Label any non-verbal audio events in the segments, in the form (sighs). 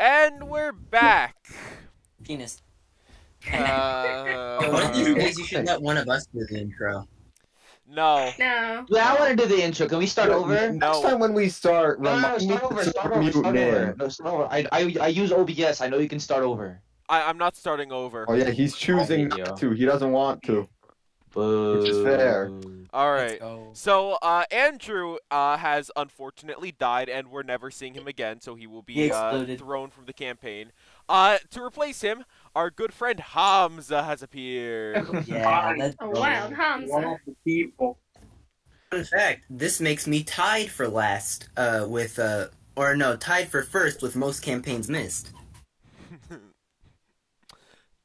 And we're back. Penis. (laughs) Uh, one of these days you should let one of us do the intro. no. No. Yeah, I want to do the intro. Can we start over? No. Next time when we start, No, no, no, start over. Start over. Start over. No, start over. I, I, I use OBS. I know you can start over. I, I'm not starting over. Oh yeah, he's choosing not to. He doesn't want to. Boo. Which is fair. All Let's right. go. So uh, Andrew uh, has unfortunately died, and we're never seeing him again. So he will He be uh, thrown from the campaign. Uh, to replace him, our good friend Hamza has appeared. Yeah, (laughs) let's A go. wild Hamza. Fun fact: This makes me tied for last, uh, with uh, or no, tied for first with most campaigns missed. (laughs)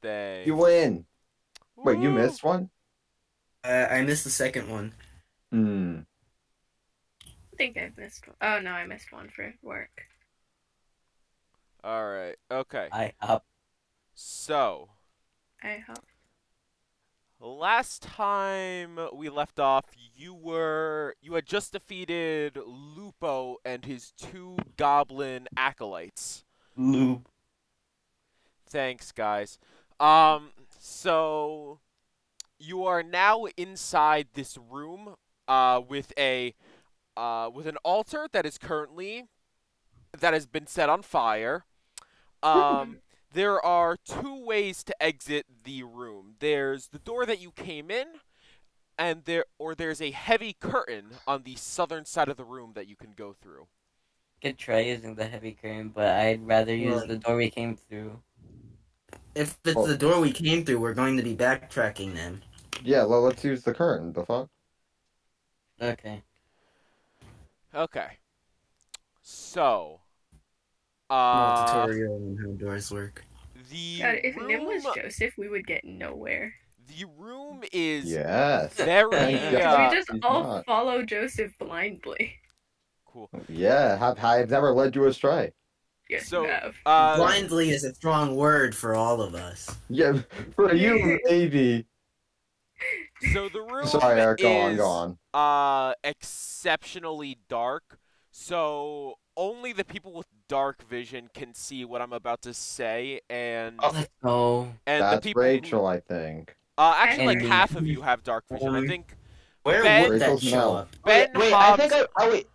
Thanks. You win. Wait, you missed one? Uh, I missed the second one. Hmm. I think I've missed one. Oh no, I missed one for work. All right. Okay. I up. So I hope. last time we left off, you were you had just defeated Lhupo and his two goblin acolytes. Loop. Thanks, guys. Um, so you are now inside this room, uh, with a, uh, with an altar that is currently, that has been set on fire. Um, (laughs) there are two ways to exit the room. There's the door that you came in, and there, or there's a heavy curtain on the southern side of the room that you can go through. could try using the heavy curtain, but I'd rather use the door we came through. If it's Oh. the door we came through, we're going to be backtracking then. Yeah, well, let's use the curtain. The fuck? Okay. Okay. So, No uh, tutorial on how doors work. the God, if room, Nim was Joseph, we would get nowhere. the room is Yes. (laughs) very Thank uh, we just all not. follow Joseph blindly. cool. Yeah, have, I've never led you astray. Yes, So, you have. Uh, Blindly is a strong word for all of us. Yeah, for you, (laughs) maybe. so the (laughs) room Sorry, Eric, go on, is go on. uh exceptionally dark. So only the people with dark vision can see what I'm about to say, and Oh. Let's go. and the That's people. who- Rachel, I think. uh, actually, like half of you have dark vision. I think Where Ben- would that Rachel's show up? Ben wait, wait, Hobbs. I think I. Oh, wait.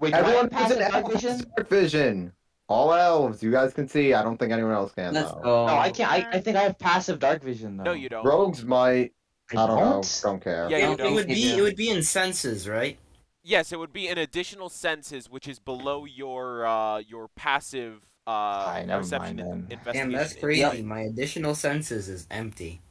Wait, Everyone has an passive dark vision? dark vision. All elves, you guys can see. I don't think anyone else can, Let's though. go. No, I can't. I, I think I have passive dark vision though. No, you don't. Rogues might. I I don't know. don't? Don't care. Yeah, it, you it don't. would be it would be in senses, right? Yes, it would be in additional senses, which is below your uh your passive uh Alright, never perception mind and investigation. Damn, that's crazy. Yep. My additional senses is empty.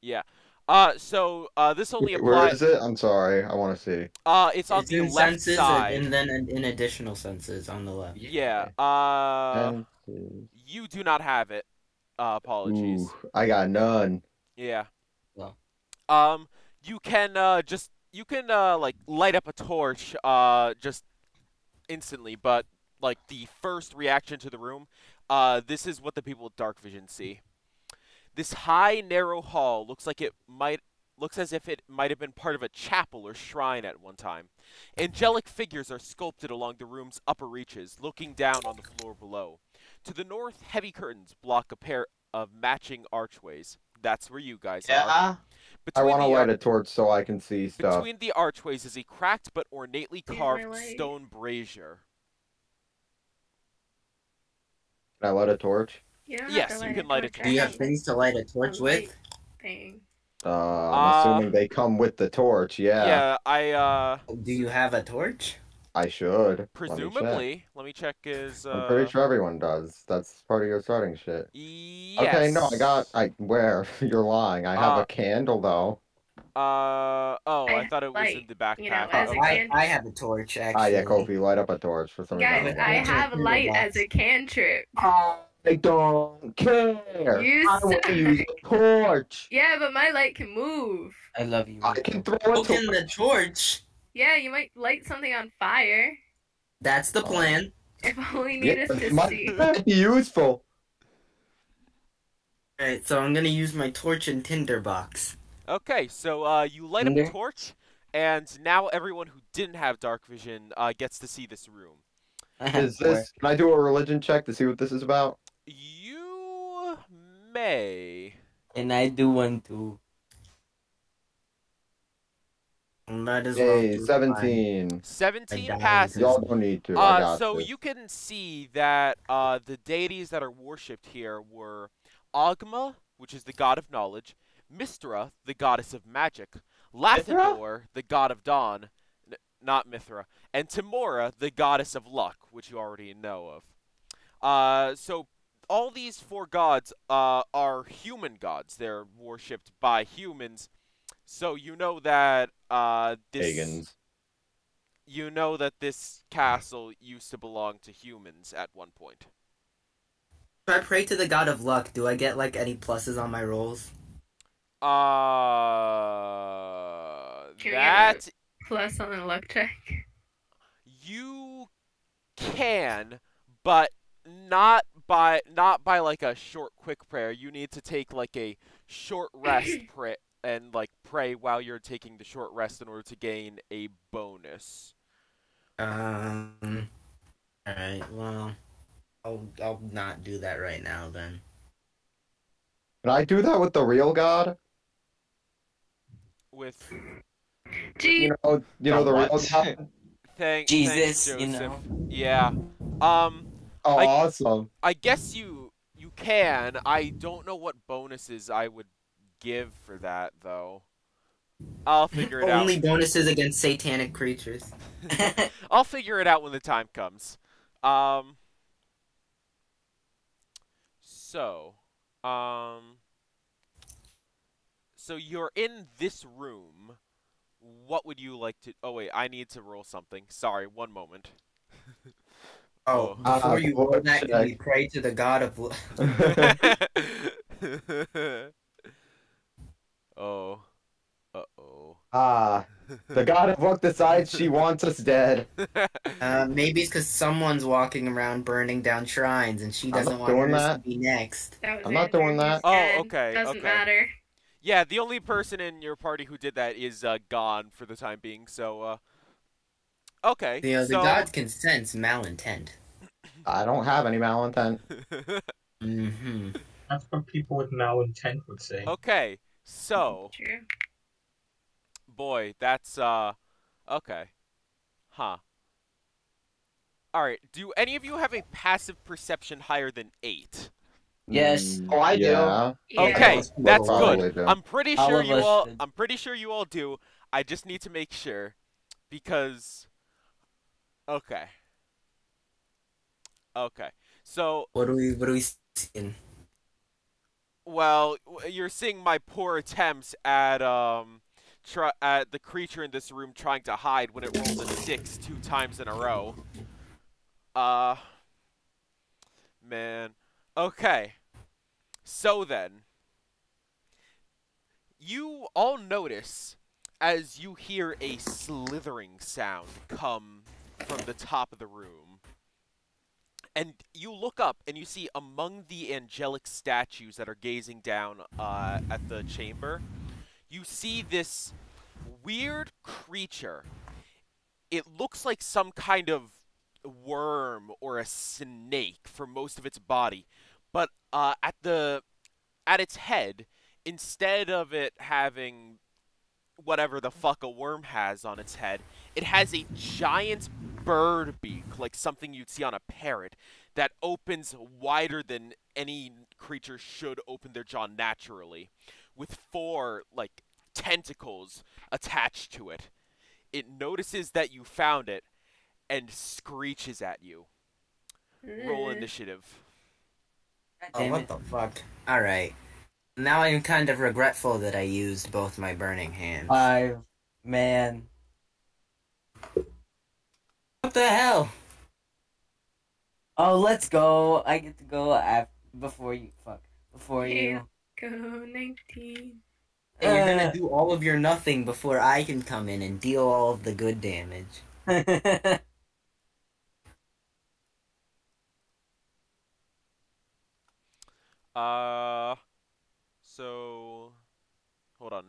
Yeah. Uh, so uh, this only Where applies. is it? I'm sorry. I want to see. Uh, it's on It's the in left senses side. and then in, in additional senses on the left. Yeah. Uh, Senses. you do not have it. Uh, apologies. Ooh, I got none. Yeah. Well. Um, you can uh just you can uh like light up a torch uh just instantly, but like the first reaction to the room, uh, this is what the people with dark vision see. This high, narrow hall looks like it might looks as if it might have been part of a chapel or shrine at one time. Angelic figures are sculpted along the room's upper reaches, looking down on the floor below. To the north, heavy curtains block a pair of matching archways. That's where you guys are. Yeah. I want to light a torch so I can see stuff. between the archways is a cracked but ornately carved light. stone brazier. Can I light a torch? You don't Yes, you can light a torch, Do you have things to light a torch A with? Thing. Uh, I'm Uh, assuming they come with the torch. Yeah, Yeah, I uh Do you have a torch? I should. Let me check. presumably. Let me check his uh I'm pretty sure everyone does. That's part of your starting shit. Yes. Okay, no, I got. I where (laughs) you're lying. I have Uh, a candle though. Uh oh, I, I thought it was light, in the backpack. you know, as a okay. I, I have a torch actually. Ah, yeah, Kofi, light up a torch for some Guys, reason. I have light as a cantrip. I don't care. You I want to use a torch. Yeah, but my light can move. I love you. I can throw a Open torch. the torch. Yeah, you might light something on fire. That's the plan. If all we need Yeah, is to it might see. might be useful. Alright, so I'm gonna use my torch and tinderbox. Okay, so uh you light up a torch and now everyone who didn't have dark vision uh gets to see this room. Is this? Can I do a religion check to see what this is about? You may. And I do one too. Might as well. Yay, do mine. seventeen. 17 died. passes. Y'all don't need to. I Uh, got so this. you can see that uh, the deities that are worshipped here were Oghma, which is the god of knowledge, Mystra, the goddess of magic, Lathander, the god of dawn, n- not Mithra, and Tymora, the goddess of luck, which you already know of. Uh, so all these four gods uh, are human gods. They're worshipped by humans. So you know that uh, this pagans. you know that this castle used to belong to humans at one point. If I pray to the god of luck, do I get like any pluses on my rolls? Uh, Can we get that Plus on a luck check. you can, but not by not by like a short quick prayer. You need to take like a short rest (clears throat) pray and like pray while you're taking the short rest in order to gain a bonus. Um. All right. Well, I'll I'll not do that right now then. Can I do that with the real God? With Gee, You know, you know The the real what? God. thank Jesus, thanks, you know. Yeah. Um. Oh, I- awesome. I guess you you can. I don't know what bonuses I would give for that though. I'll figure it (laughs) Only out. Only bonuses against satanic creatures. (laughs) (laughs) I'll figure it out when the time comes. Um So, um So you're in this room. What would you like to Oh wait, I need to roll something. Sorry, one moment. Oh, Oh. before Ah, you roll that, check. can we pray to the god of luck? (laughs) oh. Uh-oh. ah, the God of luck decides she wants us dead. (laughs) Uh, maybe it's because someone's walking around burning down shrines, and she doesn't want doing hers that. to be next. I'm not doing that. Oh, okay, Doesn't okay. matter. Yeah, the only person in your party who did that is uh, gone for the time being. So, uh, okay. You know, the so... gods can sense malintent. I don't have any malintent. (laughs) Mm-hmm. That's what people with malintent would say. okay. So, True. boy, that's uh, okay, huh? All right. Do any of you have a passive perception higher than eight? Yes. Mm, Oh, I do. yeah. Yeah. Okay, most people that's good. I'm pretty sure of you all. I'm pretty sure you all do. I just need to make sure, because. Okay. Okay. So, What do we? What do we seeing? well, you're seeing my poor attempts at um, try at the creature in this room trying to hide when it rolls a six two times in a row. Uh. Man. Okay. So then, you all notice as you hear a slithering sound come from the top of the room. And you look up and you see among the angelic statues that are gazing down uh, at the chamber, you see this weird creature. It looks like some kind of worm or a snake for most of its body, but uh, at the at its head, instead of it having whatever the fuck a worm has on its head, it has a giant bird beak, like something you'd see on a parrot, that opens wider than any creature should open their jaw naturally, with four, like, tentacles attached to it. It notices that you found it and screeches at you. Roll Mm. initiative. Oh, what it. the fuck? All right. Now I'm kind of regretful that I used both my burning hands. Five. Man. What the hell? Oh, let's go. I get to go af- before you. Fuck. Before Yeah. Go 19. And you're Uh. gonna do all of your nothing before I can come in and deal all of the good damage. (laughs) Uh, so hold on,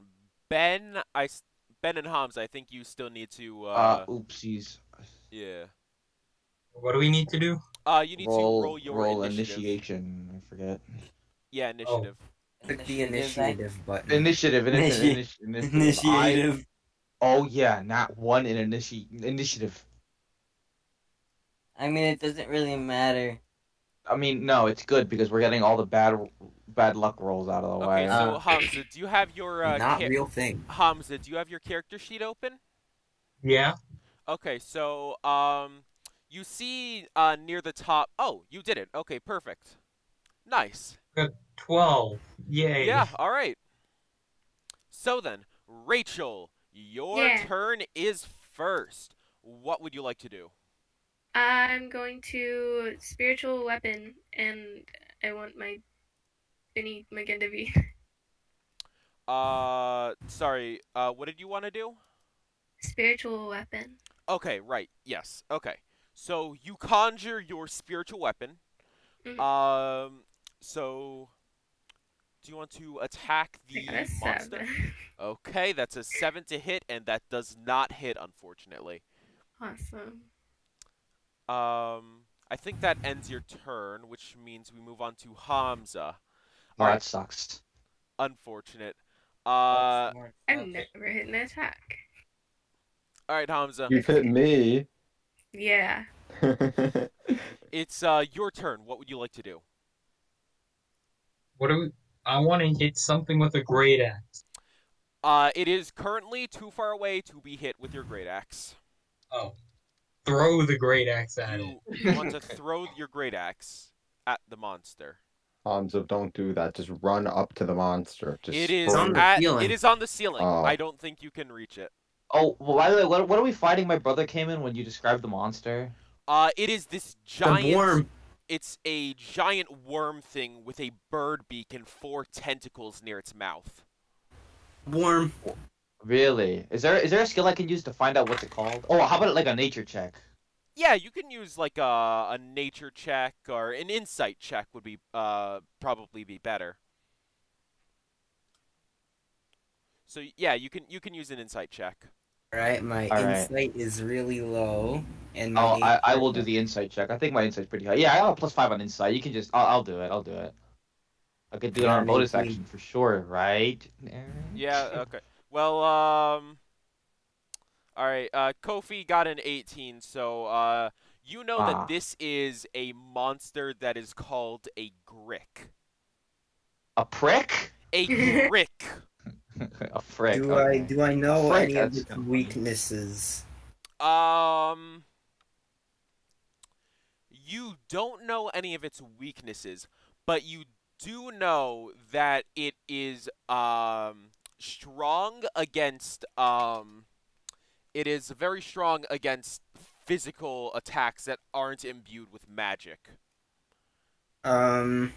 Ben. I s- Ben and Hams. I think you still need to. Uh, Uh, oopsies. Yeah. What do we need to do? Uh, you need roll, to roll your roll initiative. initiation. I forget. Yeah, initiative. Click the Initiative, I- initiative button. Initiative. Initiative. Initi- initiative. Initiative. I- oh yeah, not one in initi- initiative. I mean, it doesn't really matter. I mean, no, it's good because we're getting all the bad bad luck rolls out of the Okay, way. so Uh, Hamza, do you have your uh, Not real thing. Hamza, do you have your character sheet open? Yeah. Okay, so um, you see uh near the top. Oh, you did it. Okay, perfect. Nice. Twelve. Yay. Yeah. All right. So then, Rachel, your Yeah. turn is first. What would you like to do? I'm going to spiritual weapon, and I want my Benny McGinn be Uh, sorry. Uh, what did you want to do? spiritual weapon. Okay, right. Yes. Okay. So you conjure your spiritual weapon. Mhm. Um. So, do you want to attack the got monster? seven. (laughs) Okay, that's a seven to hit, and that does not hit, unfortunately. awesome. Um, I think that ends your turn, which means we move on to Hamza. oh, alright. that sucks. Unfortunate. Uh, I've never hit an attack. All right, Hamza. You've hit me. Yeah. (laughs) It's uh your turn. What would you like to do? What do we? I want to hit something with a great axe. Uh, it is currently too far away to be hit with your great axe. Oh. Throw the great axe at You, it. you want to (laughs) throw your great axe at the monster. Hamza, don't do that. Just run up to the monster. Just It is on the at, ceiling. it is on the ceiling. Oh. I don't think you can reach it. Oh, well, by the way, what, what are we fighting? My brother came in when you described the monster. Uh, it is this giant The giant. worm. It's a giant worm thing with a bird beak and four tentacles near its mouth. Worm. Really? Is there is there a skill I can use to find out what's it called? Oh, how about like a nature check? Yeah, you can use like a, a nature check or an insight check would be uh probably be better. So yeah, you can you can use an insight check. Alright, my All right. insight is really low. And my Oh, I, I will do the insight check. I think my insight's pretty high. Yeah, I have a plus five on insight. You can just, I'll, I'll do it. I'll do it. I could do it on a bonus action for sure, right? Yeah, okay. Well, um All right, uh Kofi got an 18, so uh you know Ah. that this is a monster that is called a grick. A prick? A (laughs) grick. A frick. Do okay. I do I know Frick, any of that's its weaknesses? Um, you don't know any of its weaknesses, but you do know that it is um strong against um it is very strong against physical attacks that aren't imbued with magic. Um.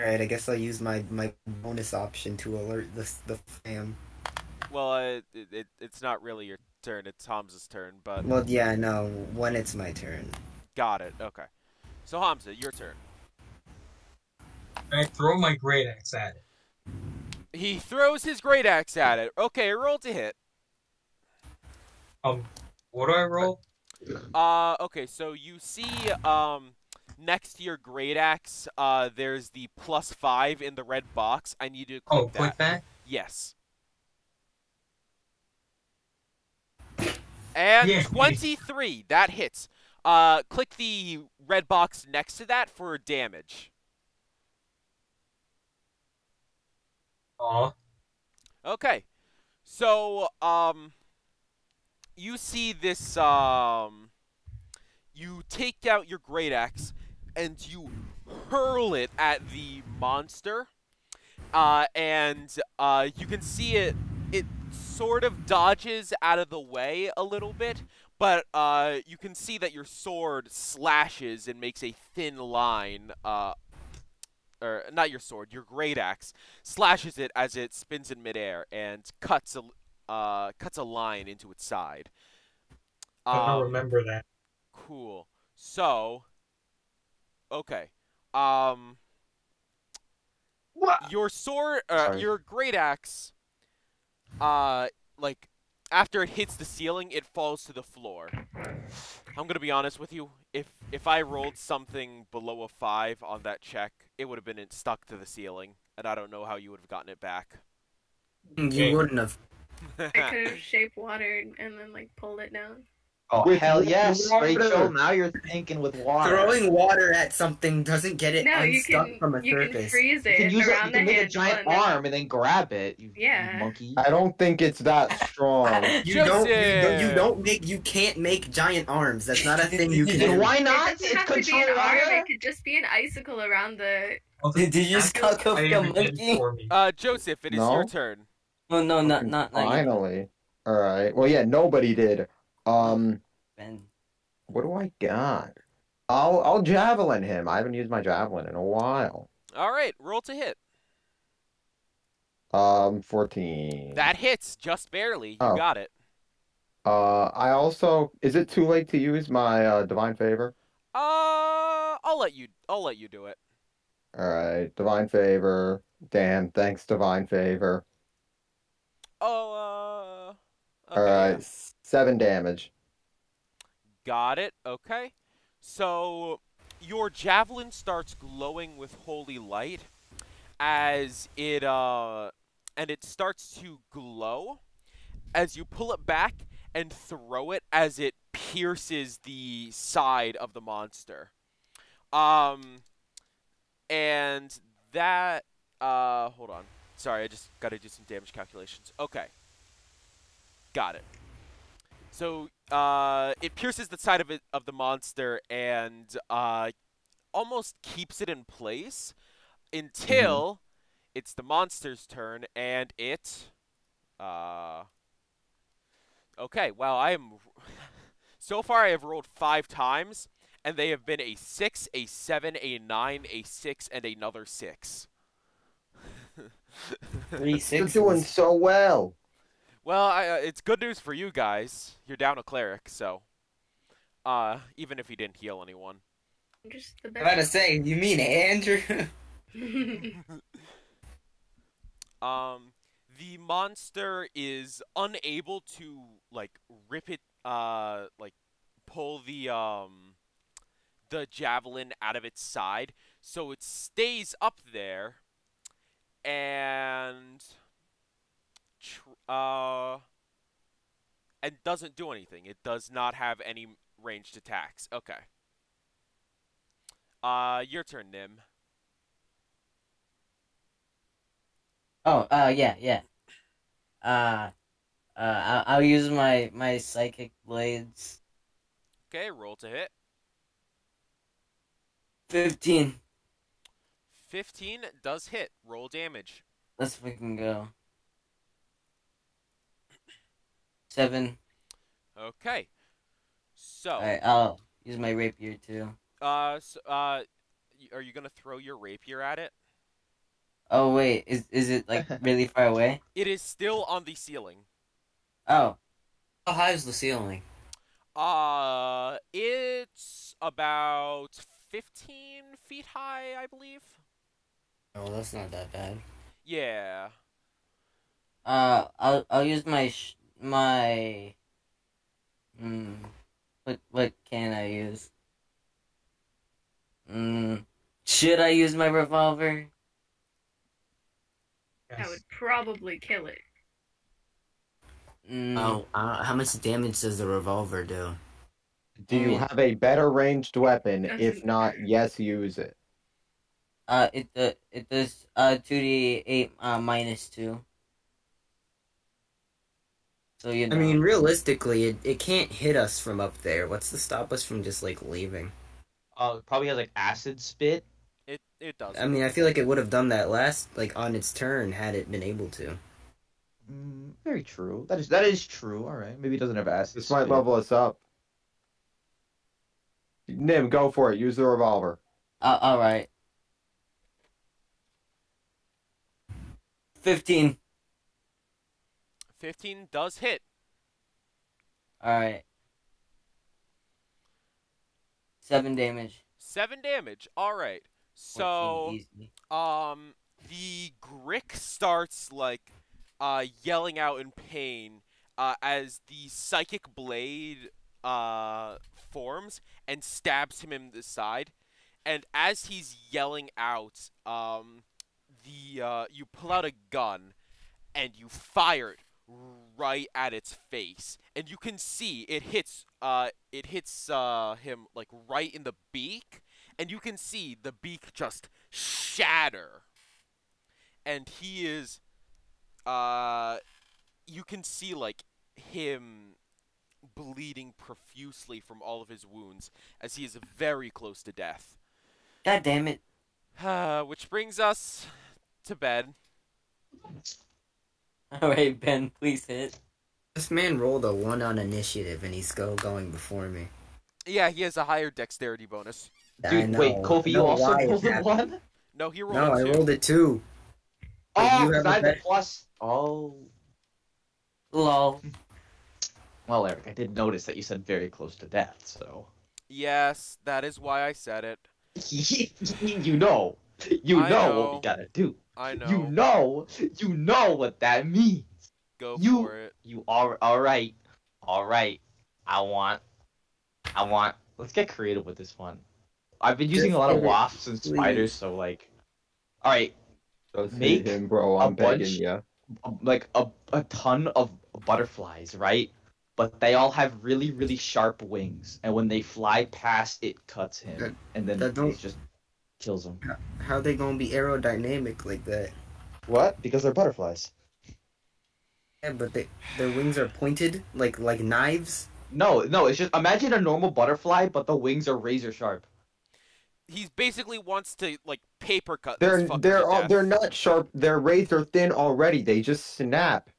Alright, I guess I'll use my my bonus option to alert the the fam. Well, uh, it, it it's not really your turn; it's Hamza's turn. But Well, yeah, no. When it's my turn. got it. Okay. So Hamza, your turn. I throw my great axe at it. He throws his great axe at it. Okay, roll to hit. Um, what do I roll? Uh, okay, so you see, um, next to your great axe, uh, there's the plus five in the red box. I need you to click Oh, that. click that. Yes. And Yeah. 23, that hits. Uh, click the red box next to that for damage. Aw. Okay. So, um, you see this, um, you take out your great axe and you hurl it at the monster. Uh, and, uh, you can see it, it sort of dodges out of the way a little bit, but, uh, you can see that your sword slashes and makes a thin line, uh, or not your sword, your great axe slashes it as it spins in midair and cuts a uh, cuts a line into its side. I Um, remember that. Cool. So, okay. Um, What? your sword, uh, your great axe, uh, like after it hits the ceiling, it falls to the floor. I'm gonna be honest with you. if if I rolled something below a five on that check, it would have been stuck to the ceiling, and I don't know how you would have gotten it back. You Okay. wouldn't have. (laughs) I could have shaped water and then like pulled it down. Oh With hell water. yes, Rachel. Now you're thinking with water. Throwing water at something doesn't get it no, you unstuck can from a you can surface. freeze You it can use it. around You the can make a giant and arm and then grab it. You, you Yeah. monkey. I don't think it's that (laughs) strong. You don't, you don't. You don't make. You can't make giant arms. That's not a thing you (laughs) can Then do. why It not? doesn't It's have to be an arm. water. It could just be an icicle around the. Did you just call Kofi a monkey? Uh, Joseph, it is your turn. Oh no, not not not Finally. All right. Well, yeah, nobody did. Um, Ben. what do I got? I'll I'll javelin him. I haven't used my javelin in a while. All right, roll to hit. Um, fourteen. That hits just barely. You Oh. got it. Uh, I also. Is it too late to use my uh, divine favor? Uh, I'll let you. I'll let you do it. All right, divine favor. Damn, thanks, divine favor. Oh, uh. All okay, right, yeah. seven damage. Got it. Okay. So your javelin starts glowing with holy light as it uh and it starts to glow as you pull it back and throw it as it pierces the side of the monster. Um and that uh hold on. Sorry, I just got to do some damage calculations. Okay. Got it. So uh, it pierces the side of it of the monster and uh, almost keeps it in place until it's the monster's turn and it. Uh, okay, well I am. (laughs) so far I have rolled five times and they have been a six, a seven, a nine, a six, and another six. (laughs) Three You're doing so well. Well, I, uh, it's good news for you guys. You're down a cleric, so uh, even if he didn't heal anyone. I'm just the I'm about to say. You mean Andrew? (laughs) (laughs) Um, the monster is unable to like rip it, uh, like pull the um the javelin out of its side, so it stays up there and tr- uh and doesn't do anything. It does not have any ranged attacks. Okay. Uh, your turn, Nim. Oh, uh, yeah, yeah. Uh, uh, I'll, I'll use my my psychic blades. Okay, roll to hit. Fifteen. 15 does hit. Roll damage. Let's fucking go. Seven. Okay. So, Alright, I'll use my rapier too. uh, so, uh, are you gonna throw your rapier at it? Oh wait, is is it like (laughs) really far away? It is still on the ceiling. Oh, How high is the ceiling? Uh, it's about 15 feet high, I believe. Oh, that's not that bad. Yeah. uh, I'll I'll use my sh- my. Hmm. What what can I use? Hmm. Should I use my revolver? That Yes. would probably kill it. Mm, Oh, uh, how much damage does the revolver do? Do you have a better ranged weapon? If Doesn't yes, use it. Uh, it uh, it does uh two d eight uh minus two. So you know. I mean, realistically, it, it can't hit us from up there. What's to stop us from just like leaving? Uh, probably has like acid spit. It it does. I mean, I feel like it would have done that last, like on its turn, had it been able to. Mm, very true. That is that is true. All right, maybe it doesn't have acid. This might level us up. Nim, go for it. Use the revolver. Uh, all right. Fifteen. 15 does hit. All right. Seven damage. 7 damage. All right. So, um the Grick starts like uh yelling out in pain uh as the psychic blade uh, forms and stabs him in the side. And as he's yelling out, um, the uh, you pull out a gun and you fire it right at its face, and you can see it hits uh, it hits uh, him like right in the beak, and you can see the beak just shatter, and he is uh, you can see like him bleeding profusely from all of his wounds as he is very close to death. God damn it. Uh, (sighs) which brings us to bed. (laughs) Alright, Ben, please hit. This man rolled a one on initiative, and he's still going before me. Yeah, he has a higher dexterity bonus. I Dude, know. wait, Kofi, you also rolled a one? No, he rolled No, a I two. rolled a two. Oh, but Oh, you 'cause have a I had the plus. Oh. Lol. Well, Eric, I did notice that you said very close to death, so. Yes, that is why I said it. (laughs) you know. (laughs) You I know, what we gotta do. I know. You know. You know what that means. Go you- for it. You are alright. Alright. I want. I want. Let's get creative with this one. I've been using a lot of Please. wafts and spiders, so like. Alright. Don't Make hit him, bro. a I'm begging bunch- you. like a, a ton of butterflies, right? But they all have really, really sharp wings, and when they fly past, it cuts him, That- and then that just kills him. How they gonna be aerodynamic like that? What? Because they're butterflies. Yeah, but they their wings are pointed like like knives. No, no, it's just imagine a normal butterfly, but the wings are razor sharp. He basically wants to like paper cut. They're this they're all, they're not sharp. Their They're razor thin already. They just snap.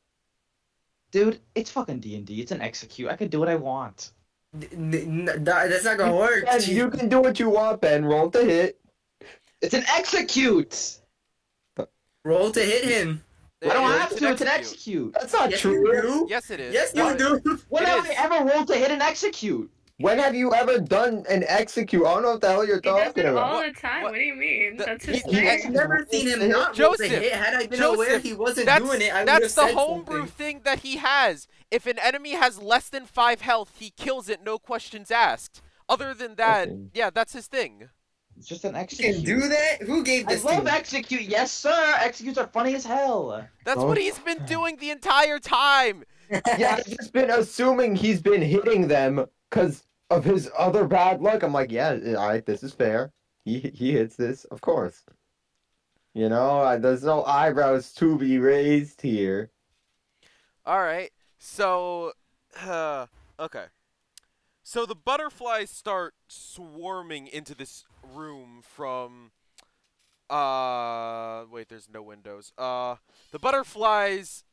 Dude, it's fucking D and D. It's an execute. I can do what I want. N- n- n- that's not gonna work. Ben, you can do what you want, Ben. Roll to hit. It's an execute. Roll to hit him. I don't It- have to. an It's an execute. execute. That's not Yes, true. you. Yes, it is. Yes, you What? do. When It have is. I ever rolled to hit an execute? When have you ever done an execute? I don't know what the hell you're He does talking it about. all the time. what- What, do you mean? The- That's his he thing. I've never seen him not roll to Joseph, hit. Had I been Joseph, aware he wasn't doing it, I would have that's the homebrew something. thing that he has. If an enemy has less than five health, he kills it, no questions asked. Other than that, Okay. yeah, that's his thing. It's just an You execute. can do that? Who gave I this to love you? execute. Yes, sir. Executes are funny as hell. That's Oh. what he's been (sighs) doing the entire time. (laughs) yeah, I've just been assuming he's been hitting them because of his other bad luck. I'm like, yeah, all right, this is fair. He he hits this, of course. You know, I, there's no eyebrows to be raised here. All right. So, uh, (sighs) okay. So the butterflies start swarming into this room from. Uh, wait. There's no windows. Uh, the butterflies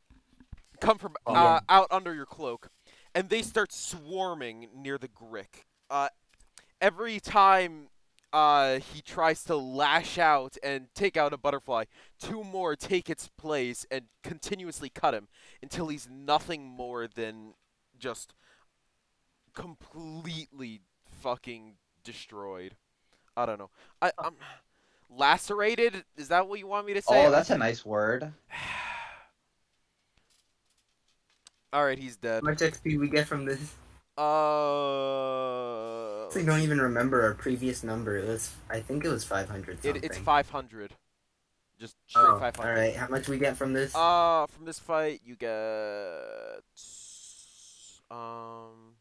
come from Oh. uh, out under your cloak, and they start swarming near the Grick. Uh, every time. Uh, he tries to lash out and take out a butterfly. Two more take its place and continuously cut him until he's nothing more than just completely fucking destroyed. I don't know. I, I'm lacerated. Is that what you want me to say? Oh, that's a nice word. (sighs) All right. He's dead. How much XP we get from this? Uh, I don't even remember our previous number. It was, I think it was 500 something. it, it's 500. Just straight Oh, 500. all right. How much we get from this? Uh, from this fight, you get um,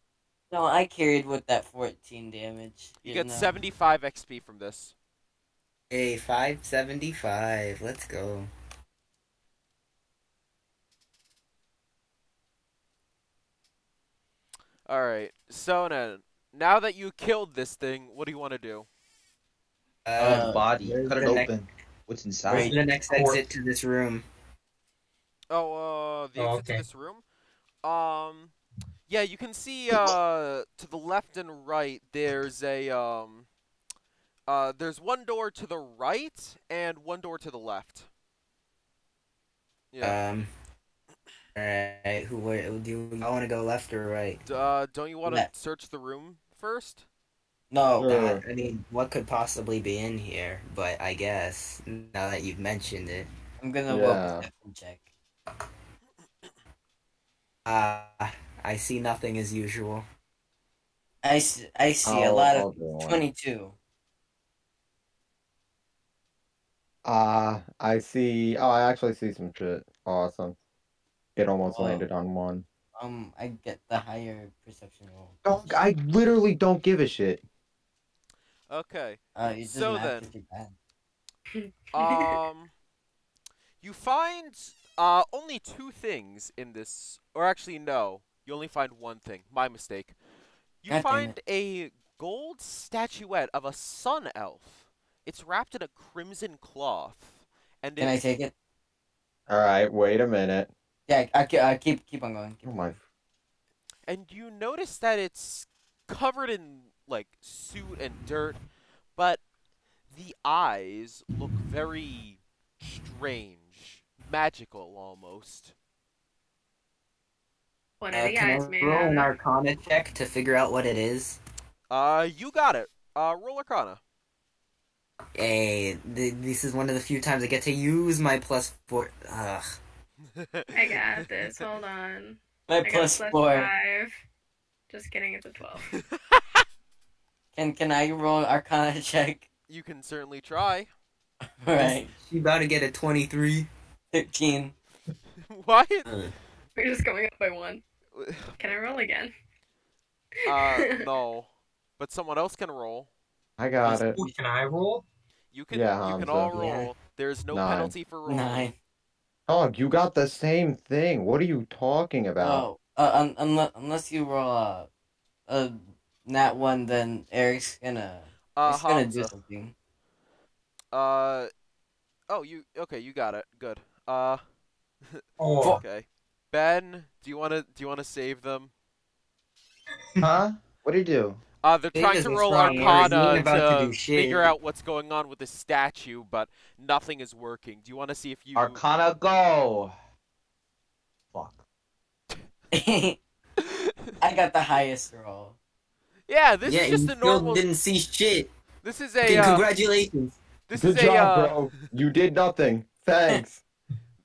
No, I carried with that 14 damage. you didn't get I? 75 XP from this. A 575. Let's go. All right. Sona, now that you killed this thing, what do you want to do? Uh, Uh, body. Cut it the next- open. What's where's inside? the next exit to this room? Oh, uh, the Oh, exit to okay. this room. Um, yeah, you can see uh to the left and right. There's a um, uh, there's one door to the right and one door to the left. Yeah. Um. Alright, who where, do you I want to go left or right? Uh, don't you want to search the room first? No, Sure. I mean, what could possibly be in here? But I guess now that you've mentioned it, I'm gonna Yeah. roll perception check. uh, I see nothing as usual. I see, I see a I'll- lot I'll of 22. Uh, I see. Oh, I actually see some shit. Awesome. It almost Whoa. landed on one. Um, I get the higher perception roll. Don't, I literally don't give a shit. Okay. Uh, it So then- you're. (laughs) Um, you find uh only two things in this, or actually no, you only find one thing. My mistake. You God find a gold statuette of a sun elf. It's wrapped in a crimson cloth, and Can I take it? All right, wait a minute. Yeah, I, I, I keep keep on going. Keep Oh on my. going. and you notice that it's covered in like soot and dirt, but the eyes look very strange, magical almost. What Uh, the can eyes I made roll out an? Arcana check to figure out what it is? Uh, you got it. Uh, roll Arcana. Hey, th- this is one of the few times I get to use my plus four. Ugh. (laughs) I got this. Hold on. My I plus plus four. five. Just kidding. It's a twelve. (laughs) Can can I roll an Arcana (laughs) check? you can certainly try. Alright, She about to get a twenty-three. fifteen. what? We're just going up by one. Can I roll again? Uh, (laughs) no. But someone else can roll. I got it. Can I roll? You can. Yeah, you can all roll. Yeah. There's no Nine. penalty for rolling. Nine. Dog, you got the same thing. What are you talking about? Oh, uh, un- unless unless you roll a, a nat one, then Eric's gonna Uh, he's gonna do something. Uh, oh, you okay? You got it. Good. Uh, (laughs) Oh, okay. Ben, do you wanna do you wanna save them? Huh? What do you do? Uh, they're Save trying to roll strong word. He Arcana to to figure out what's going on with the statue, but nothing is working. Do you want to see if you? Arcana go. Fuck. (laughs) I got the highest roll. yeah, this yeah, is just you a still normal. didn't see shit. This is Okay, a. Uh, congratulations. this Good is a. job, uh, bro. You did nothing. Thanks.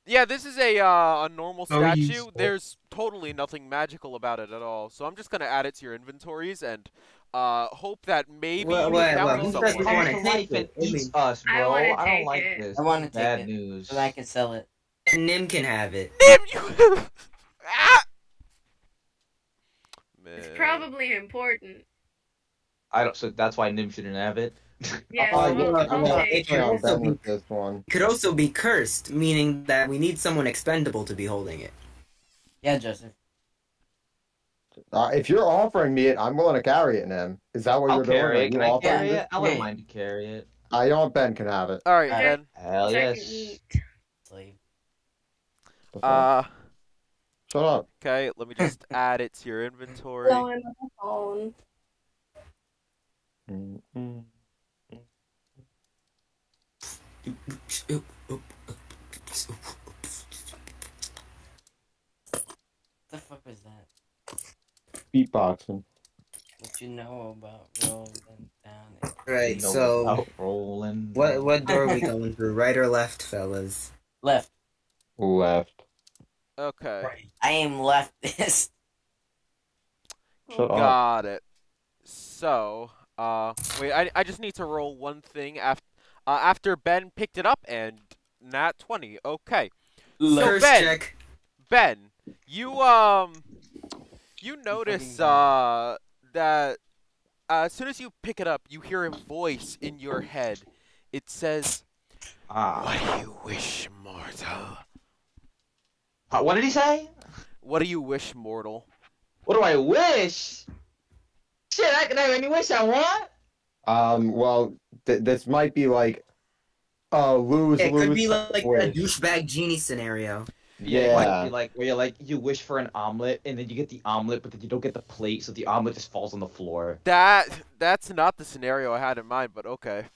Yeah, this is a uh, a normal statue. useful. There's totally nothing magical about it at all. So I'm just gonna add it to your inventories and uh, hope that maybe Well, you well, can well, download who somewhere. doesn't Come wanna take it? I us, bro. wanna I, don't like it. this. I wanna This is take Bad it. news. So I can sell it. And Nim can have it. Nim, you. (laughs) ah! It's probably important. I don't. So that's why Nim shouldn't have it. Yeah, Oh, so you know we'll, what, I'm we'll not- take it. I'm also be- this one. Could also be cursed, meaning that we need someone expendable to be holding it. Yeah, Joseph. Uh, if you're offering me it, I'm willing to carry it, Nim. Is that what I'll you're doing? carry Are it. you Can I offering carry it? it? I wouldn't Yeah. mind to carry it. I don't. Ben can have it. All right, Uh, Ben. Hell I yes. can eat. Slave. Uh, Shut up. okay. Let me just (laughs) add it to your inventory. I'm on the phone. Mm, mm. What the fuck was that? Beatboxing. What you know about rolling down? Right, so rolling. what what door are we going through? Right or left, fellas? Left. Left. Okay. right. I am leftist. (laughs) Shut up. Got it. So, uh, wait. I I just need to roll one thing after uh, after Ben picked it up and nat twenty. Okay. So Ben, check. Ben, you um, you notice uh that uh, as soon as you pick it up, you hear a voice in your head. It says, Ah. "What do you wish, mortal? Uh, What did he say? What do you wish, mortal?" What do I wish? Shit, I can have any wish I want. Um. Well, th- this might be like a lose It lose. could be like a douchebag genie scenario. Yeah. Like, you like where you like you wish for an omelet and then you get the omelet, but then you don't get the plate, so the omelet just falls on the floor. That that's not the scenario I had in mind, but okay.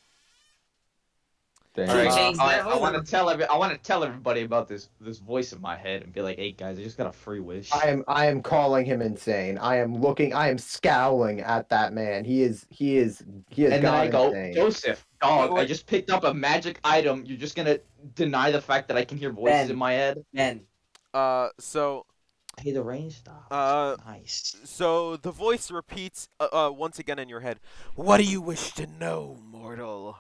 Damn. All right, Uh, I, I want to tell every, I want to tell everybody about this this voice in my head and be like, "Hey guys, I just got a free wish." I am I am calling him insane. I am looking I am scowling at that man. He is he is he is and then I go, insane. Joseph, dog, I just picked up a magic item. You're just gonna deny the fact that I can hear voices Ben. in my head? Ben. Uh, so Hey, the rain stopped. Uh, nice. So the voice repeats uh, uh, once again in your head. What do you wish to know, mortal?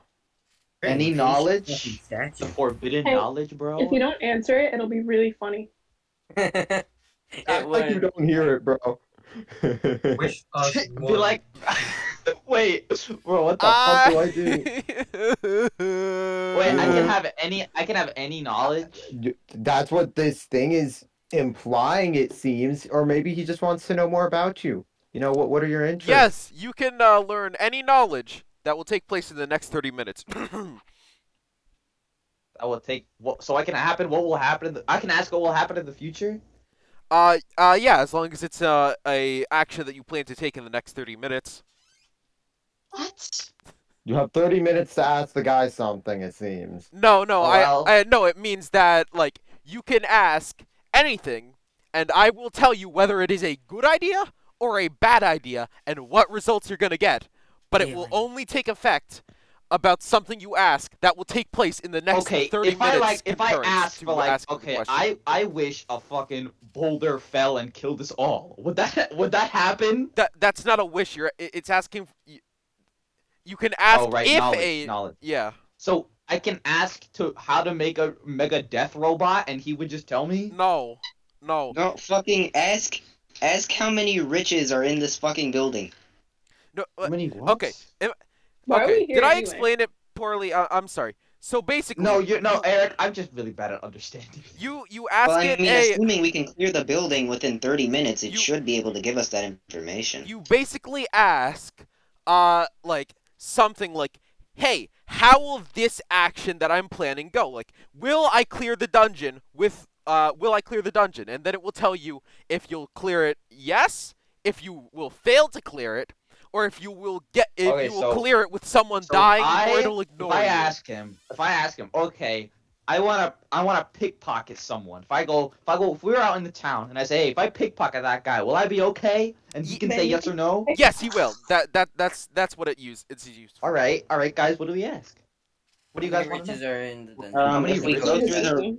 Any knowledge? statue. The forbidden Hey, knowledge, bro. If you don't answer it, it'll be really funny. (laughs) Act like you don't hear it, bro. (laughs) Wish us Be like, (laughs) wait, bro, what the fuck do I do? do? Wait, I can have any. I can have any knowledge. That's what this thing is implying, it seems. Or maybe he just wants to know more about you. You know, what What are your interests? Yes, you can uh, learn any knowledge that will take place in the next 30 minutes. (clears throat) I will take. What, so I can happen. What will happen? In the, I can ask what will happen in the future. uh, uh, yeah, as long as it's uh, a action that you plan to take in the next 30 minutes. What? You have 30 minutes to ask the guy something, it seems. No, no, Well- I, I, no, it means that, like, you can ask anything, and I will tell you whether it is a good idea or a bad idea, and what results you're gonna get. But it will only take effect about something you ask that will take place in the next okay, 30 if minutes. I like, if I ask to for like, okay. I I wish a fucking boulder fell and killed us all. Would that would that happen? that that's not a wish. You're it's asking. You, you can ask oh right, if knowledge, a knowledge. yeah. So I can ask to how to make a mega death robot, and he would just tell me. No, no, No, fucking ask. Ask how many riches are in this fucking building. No. How uh, many what? okay. Why are okay. we here Did I anyway? explain it poorly? I, I'm sorry. So basically, No, you no, Eric. I'm just really bad at understanding. (laughs) you you ask Well, I it mean, assuming we can clear the building within 30 minutes, it You- should be able to give us that information. you basically ask uh like something like hey how will this action that i'm planning go like will i clear the dungeon with uh will i clear the dungeon and then it will tell you if you'll clear it yes if you will fail to clear it or if you will get if Okay, you will so- clear it with someone So dying I, or it'll ignore if I you ask him, if I ask him, okay, I wanna, I wanna pickpocket someone. If I go, if I go, if we're out in the town and I say, hey, if I pickpocket that guy, will I be okay? And he can say yes or no. yes he will that that that's that's what it use it's used for. All right, all right, guys. What do we ask? What do you guys want to riches know? are in the dungeon? Um, How many if we go through the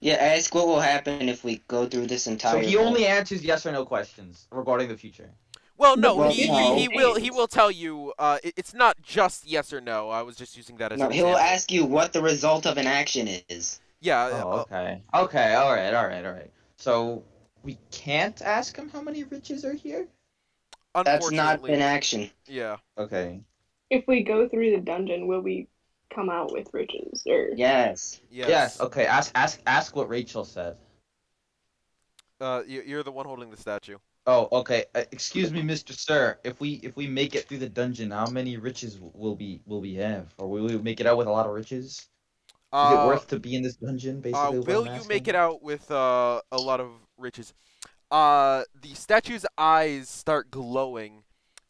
yeah, ask what will happen if we go through this entire. So entire. he only answers yes or no questions regarding the future. Well no Well, he, no. he, he will he will tell you uh it, it's not just yes or no i was just using that as a. No, he'll example. ask you what the result of an action is. yeah Oh, uh, okay. Okay, all right, all right, all right. So we can't ask him how many riches are here. That's not unfortunately an action. yeah Okay. If we go through the dungeon, will we come out with riches? Or Yes. yes, Yes. Okay. Ask, ask, ask what Rachel said. Uh, you're the one holding the statue. Oh, okay. Uh, excuse me, Mr. Sir. If we if we make it through the dungeon, how many riches will be will we have, or will we make it out with a lot of riches? Is Uh, it worth to be in this dungeon? uh, Basically, what will you make it out with uh, a lot of riches? Uh, the statue's eyes start glowing,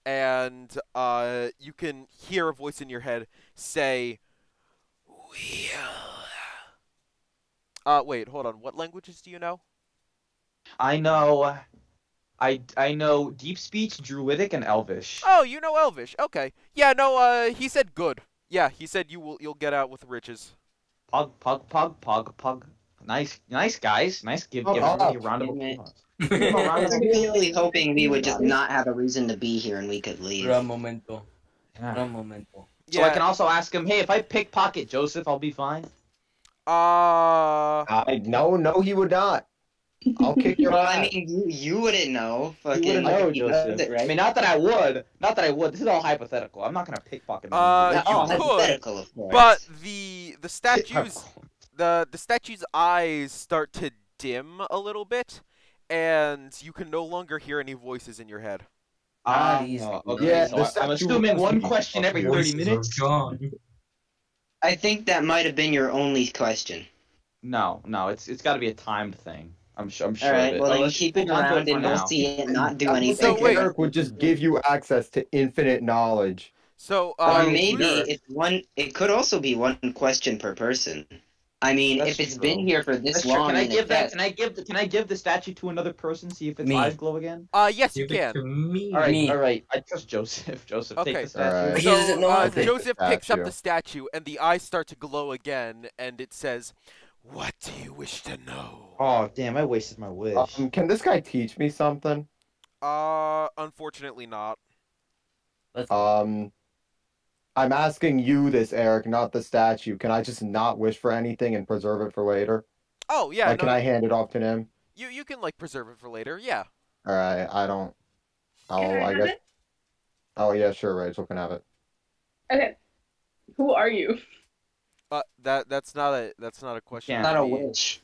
and uh, you can hear a voice in your head say, "Will." Uh, wait, hold on. What languages do you know? I know. I I know deep speech, druidic, and elvish. Oh, you know Elvish. Okay. Yeah, no. Uh, he said good. Yeah, he said you will. You'll get out with riches. Pug, pug, pug, pug, pug. Nice, nice guys. Nice. Give, Oh, give everybody a oh, round of applause. (laughs) I was really hoping we would just not have a reason to be here and we could leave. Ra momento. Yeah. Ra momento. So I can also ask him, hey, if I pickpocket Joseph, I'll be fine. Uh. I no, no, he would not. I'll kick (laughs) your Well, ass. I mean, you, you wouldn't know. You wouldn't know, he does Joseph. it, right? I mean, not that I would. Not that I would. This is all hypothetical. I'm not gonna pickpocket. him. Uh, Yeah, oh, you could, hypothetical, of course. But the the statue's the the statue's eyes start to dim a little bit, and you can no longer hear any voices in your head. Ah, These- okay. Yeah, so the I- I'm statue assuming one question every 30 minutes. gone. I think that might have been your only question. No, no, it's it's got to be a timed thing. I'm sure. I'm sure. All of right, it. well then let's keep it on around and we'll now. see it not do anything. So think wait. Eric would just give you access to infinite knowledge. So Or uh, maybe sure. it's one. It could also be one question per person. I mean, That's if it's true. been here for this That's true. long, Can I in give that? test- Can I give? The, can I give the statue to another person? See if its Me. eyes glow again. uh, yes, you Give it to can. me. All right, Me. all right. I trust Joseph. (laughs) Joseph, take the statue. Alright. He So uh, how to- Joseph picks up the statue, and the eyes start to glow again, and it says, What do you wish to know? Oh damn! I wasted my wish. Um, can this guy teach me something? Uh, unfortunately not. Let's Um, I'm asking you this, Eric, not the statue. Can I just not wish for anything and preserve it for later? Oh yeah, like, no, can I hand it off to him? you you can like preserve it for later. Yeah. All right, I don't. Oh, Can I I have guess. it? Oh yeah, sure, Rachel can have it. Okay. Who are you? Uh, that that's not a that's not a question. Yeah. Not a me. wish.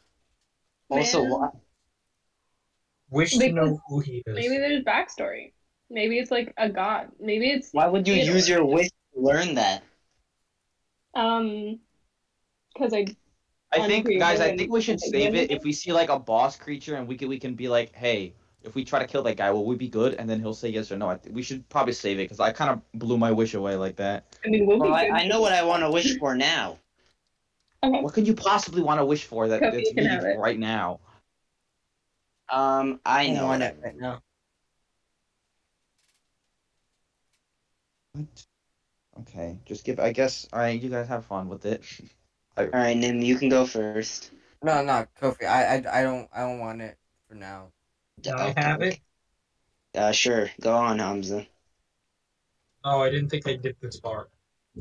Also, Man. why- Wish to know who he is. Maybe there's backstory. Maybe it's like a god. Maybe it's Why would you use your wish to learn that? um, because I I think, guys, I think we should save it if we see like a boss creature and we can we can be like, hey, if we try to kill that guy, will we be good? And then he'll say yes or no. I th- we should probably save it because I kind of blew my wish away like that. I mean we'll Well, be I, good. I know what I want to wish for now. Okay. What could you possibly want to wish for that Kobe, that's you needed right now? Um, I know want it. it right now. What? Okay, just give. I guess. All right, you guys have fun with it. (laughs) All right, Nim, you can go first. No, no, Kofi. I, I, I don't, I don't want it for now. Can I have it? Uh, sure. Go on, Hamza. Oh, I didn't think I'd get this far.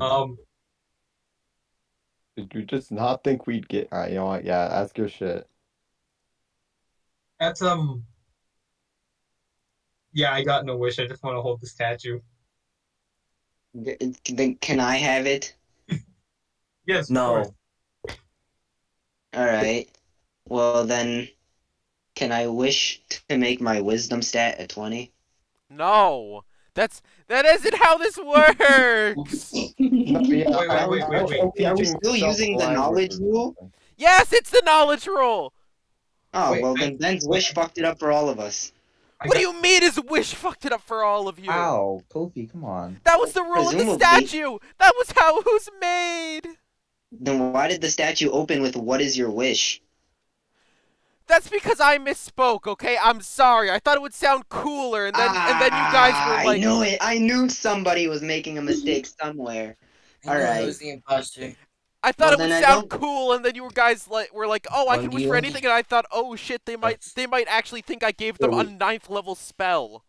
Um, Did you just not think we'd get? All right, you know what? Yeah, ask your shit. that's um. Yeah, I got no wish. I just want to hold the statue. Then can I have it? (laughs) Yes. of No. course. All right. Well then, can I wish to make my wisdom stat a twenty? No, that's that isn't how this works. No, yeah, Wait, wait, wait, wait, hoping Are we still using the knowledge or rule? yes, it's the knowledge rule. Oh Wait, well, then Ben's wish fucked it up for all of us. I What do you mean his wish fucked it up for all of you? Ow, Kofi, come on. That was the rule of the statue. That was how it was made. Then why did the statue open with "What is your wish"? That's because I misspoke. Okay, I'm sorry. I thought it would sound cooler, and then and then you guys Ah, were like, I knew it. I knew somebody was making a mistake (laughs) somewhere. I know Alright. Who's the imposter? I thought Well, it would sound cool, and then you guys like were like, oh, I can wish for anything, and I thought, oh shit, they might they might actually think I gave them a ninth level spell.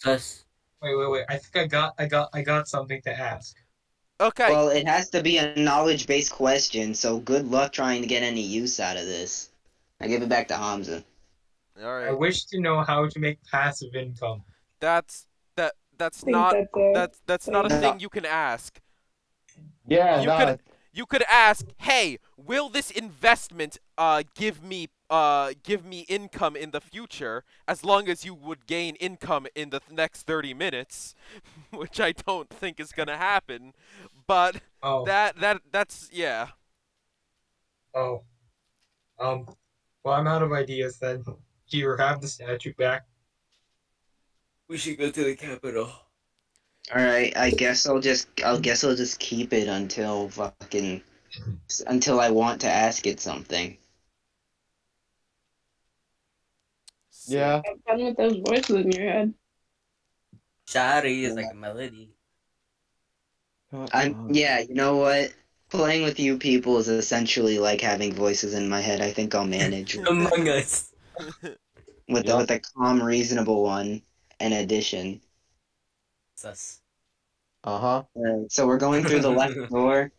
Sus. Wait, wait, wait. I think I got, I got, I got something to ask. Okay, Well, it has to be a knowledge-based question, so good luck trying to get any use out of this. I give it back to Hamza. all I wish to know how to make passive income. That's that that's not that's a, that's that's not a thing you can ask. Yeah, You nah, could- You could ask, "Hey, will this investment uh give me uh give me income in the future as long as you would gain income in the th- next 30 minutes?" (laughs) Which I don't think is going to happen. But Oh, that that that's yeah. oh. Um. Well, I'm out of ideas then. Here, have the statue back. We should go to the capital. All right, I guess I'll just I'll guess I'll just keep it until fucking until I want to ask it something. yeah. Have fun with those voices in your head. Shari is like a melody. I'm yeah, you know what? Playing with you people is essentially like having voices in my head. I think I'll manage with, Among Us. (laughs) with, Yeah. with a calm, reasonable one in addition. Sus. Uh huh. Alright, so we're going through the left (laughs) door.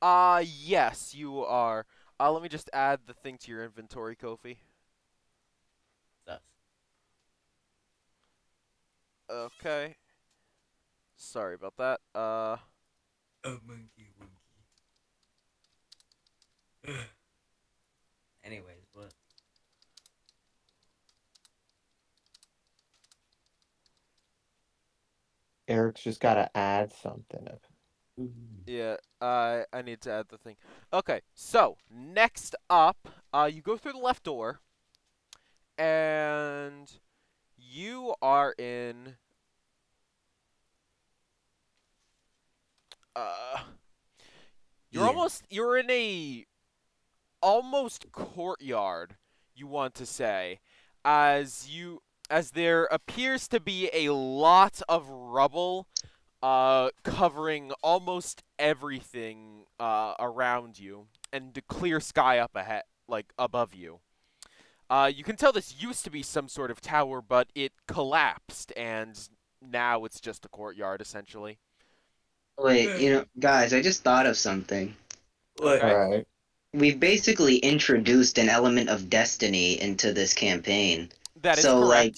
Uh yes, you are. Uh let me just add the thing to your inventory, Kofi. Sus. Okay. Sorry about that. Uh A monkey monkey. (sighs) Anyways, what? Eric's just gotta add something. Yeah, I I need to add the thing. Okay, so next up, uh, you go through the left door, and you are in. Uh, you're Yeah. almost you're in a almost courtyard. You want to say, as you as there appears to be a lot of rubble uh, covering almost everything uh, around you. and the clear sky up ahead, like above you. Uh, you can tell this used to be some sort of tower, but it collapsed, and now it's just a courtyard essentially. Wait, you know, guys, I just thought of something. What? Okay. All right. We've basically introduced an element of destiny into this campaign. That is So, like.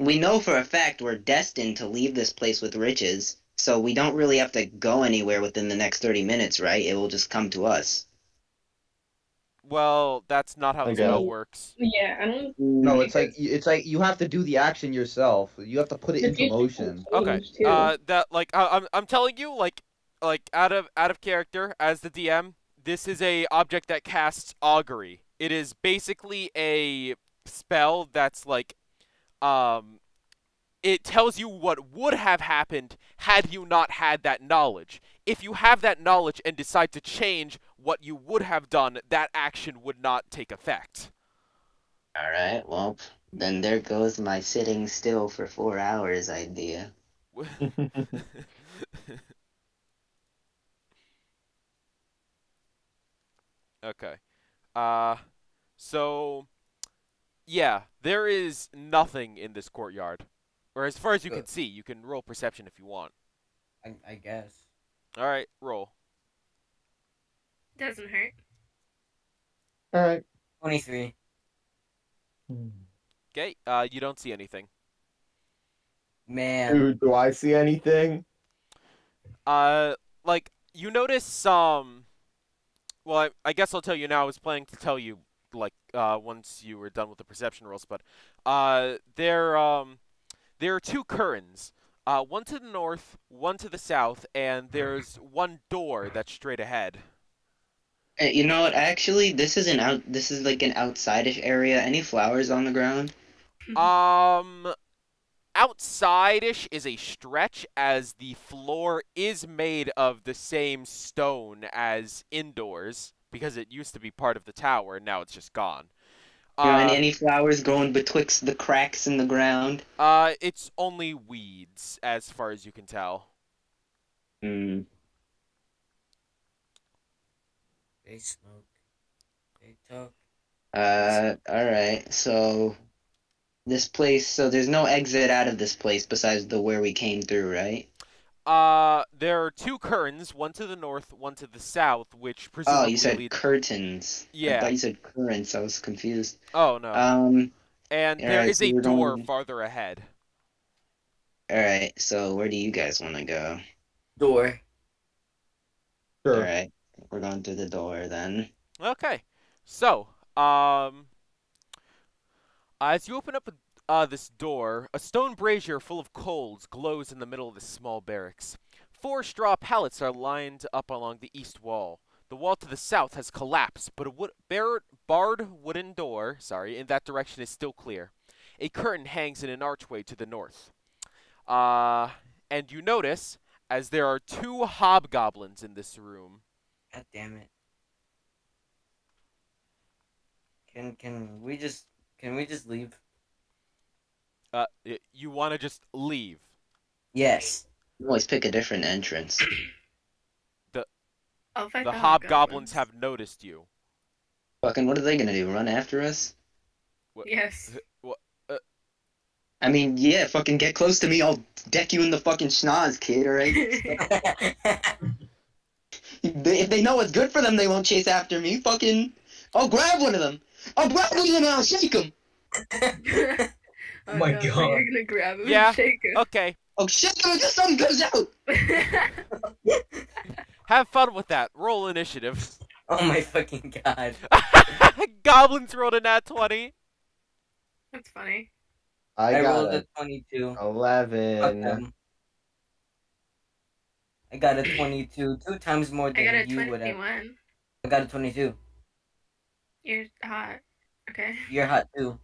We know for a fact we're destined to leave this place with riches, so we don't really have to go anywhere within the next 30 minutes, right? It will just come to us. Well, that's not how I the spell works. Yeah, I don't. No, it's like it's like you have to do the action yourself. You have to put it into motion. Okay. Uh, that like I, I'm I'm telling you like like out of out of character as the DM. This is a object that casts augury. It is basically a spell that's like, um, it tells you what would have happened had you not had that knowledge. If you have that knowledge and decide to change what you would have done, that action would not take effect. Alright, well, then there goes my sitting still for four hours idea. (laughs) (laughs) Okay. Uh so yeah, there is nothing in this courtyard. Or as far as you can Good. see, you can roll perception if you want. I, I guess. All right, roll. Doesn't hurt. All right. 23. Okay, uh you don't see anything. Man. Dude, do I see anything? Uh like you notice some well, I, I guess I'll tell you now. I was planning to tell you like uh once you were done with the perception rolls, but uh there um there are two curtains. Uh one to the north, one to the south, and there's one door that's straight ahead. Uh, You know what? Actually, this is an out. This is like an outside-ish area. Any flowers on the ground? Um, outside-ish is a stretch, as the floor is made of the same stone as indoors, because it used to be part of the tower, and now it's just gone. You know, any, Uh, any flowers growing betwixt the cracks in the ground? uh, it's only weeds, as far as you can tell. Hmm. They smoke. They talk. Uh. All right. So, this place. So there's no exit out of this place besides the where we came through, right? Uh, there are two curtains, one to the north, one to the south, which presumably Oh, you said lead. curtains. I Yeah. thought you said currents. I was confused. Oh no. Um. and there alright, is so a we're door going- farther ahead. All right. So where do you guys want to go? Door. All Sure. right. We're going through the door then. Okay, so um, as you open up uh, this door, a stone brazier full of coals glows in the middle of this small barracks. Four straw pallets are lined up along the east wall. The wall to the south has collapsed, but a wood, bar, barred wooden door, sorry, in that direction is still clear. A curtain hangs in an archway to the north. Uh, and you notice, as there are two hobgoblins in this room, God damn it. Can can we just can we just leave? uh, you want to just leave. Yes. Always pick a different entrance. I'll fight (clears throat) The the, hobgoblins have noticed you. Fucking, what are they gonna do? Run after us? Yes. I mean, yeah, fucking get close to me. I'll deck you in the fucking schnoz, kid. All right. (laughs) If they know what's good for them, they won't chase after me. Fucking, I'll grab one of them. I'll grab one of them and I'll shake them. (laughs) oh my no, God. You're gonna grab him Yeah. and shake him. Okay, I'll shake them until something comes out. (laughs) have fun with that. Roll initiative. oh my fucking god. (laughs) Goblins rolled a nat 20. That's funny. I, I, got rolled a a 22. 11. them. I got a 22. Two times more than you would have. 21. I got a 22. You're hot. Okay, (laughs) You're hot too.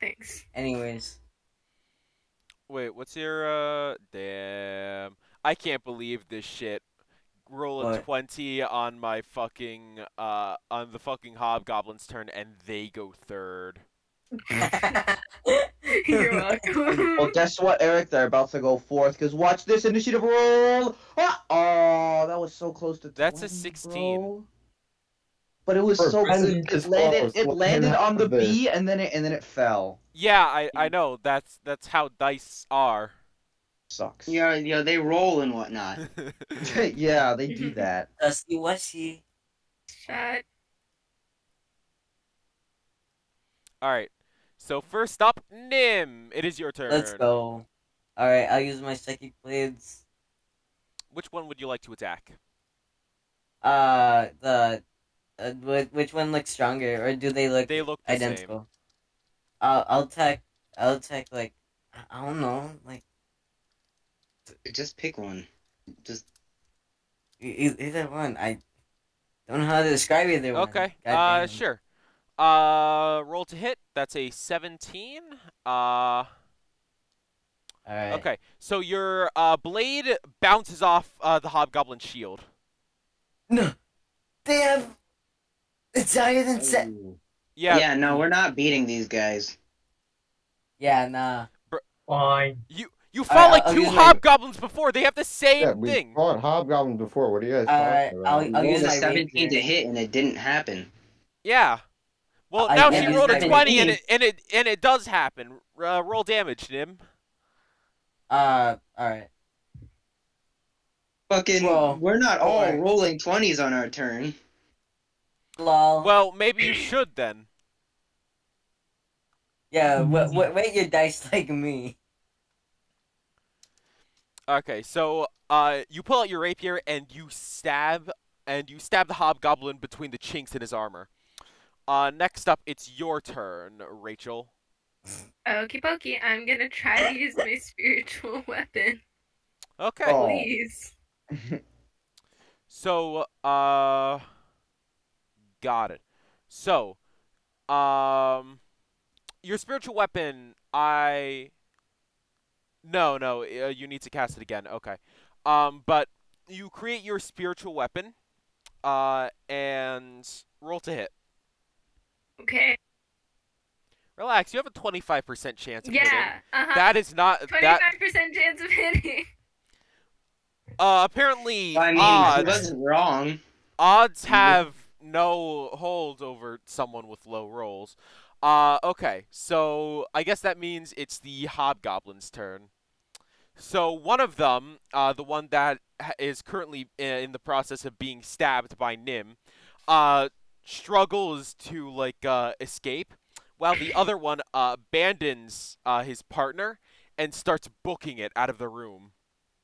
thanks. Anyways. Wait, what's your, uh, damn. I can't believe this shit. Roll a What? 20 on my fucking, uh, on the fucking hobgoblin's turn, and they go third. (laughs) You're welcome. Well, guess what, Eric? They're about to go fourth. Cause watch this initiative roll. Ah! Oh, that was so close to. That's a 16. bro. But it was so good. It landed, it landed on the. B, and then it and then it fell. Yeah, I I know. That's that's how dice are. Sucks. Yeah, yeah, they roll and whatnot. (laughs) (laughs) yeah, they do (laughs) that. Dusty Westy. Shut. All right. So first up, Nim. It is your turn. Let's go. Alright, I'll use my psychic blades. Which one would you like to attack? Uh, the. Uh, which one looks stronger, or do they look They look the same. identical? I'll, I'll attack. I'll attack, like. I- I don't know, like. Just pick one. Just Either one. I don't know how to describe either one. Okay. Uh, sure. Uh, roll to hit. That's a 17. Uh, Alright. okay. So your uh blade bounces off uh the hobgoblin shield. No! They have. It's higher than set. Yeah. yeah. no, we're not beating these guys. Yeah, nah. Fine. You you Alright, fought like I'll two use my- hobgoblins before. They have the same Yeah, we thing. fought hobgoblins before. What do you guys Alright, talking I'll- I'll use a my 17 to hit and it didn't happen. Yeah. Well, I now she rolled a 20 and it and it and it does happen. Uh, roll damage, Nim. Uh, alright. Fucking, Well, we're not all alright. rolling 20s on our turn. Lol. Well, maybe you should then. yeah, w- w- weight your dice (laughs) like me. Okay, so uh, you pull out your rapier and you stab and you stab the hobgoblin between the chinks in his armor. Uh, next up, it's your turn, Rachel. Okie pokey, I'm gonna try to use my spiritual (laughs) weapon. Okay. Oh. Please. So, uh, got it. So, um, your spiritual weapon, I. No, no, uh, you need to cast it again. Okay. Um, but you create your spiritual weapon, uh, and roll to hit. Okay. Relax. You have a twenty-five percent chance of hitting. Yeah. Uh huh. That is not. Twenty-five percent chance of hitting. Uh, apparently, I mean, he odds wasn't wrong. odds have no hold over someone with low rolls. Uh, okay, so I guess that means it's the hobgoblin's turn. So one of them, uh, the one that is currently in the process of being stabbed by Nim, uh, struggles to like uh, escape, while the other (coughs) one uh, abandons uh, his partner and starts booking it out of the room.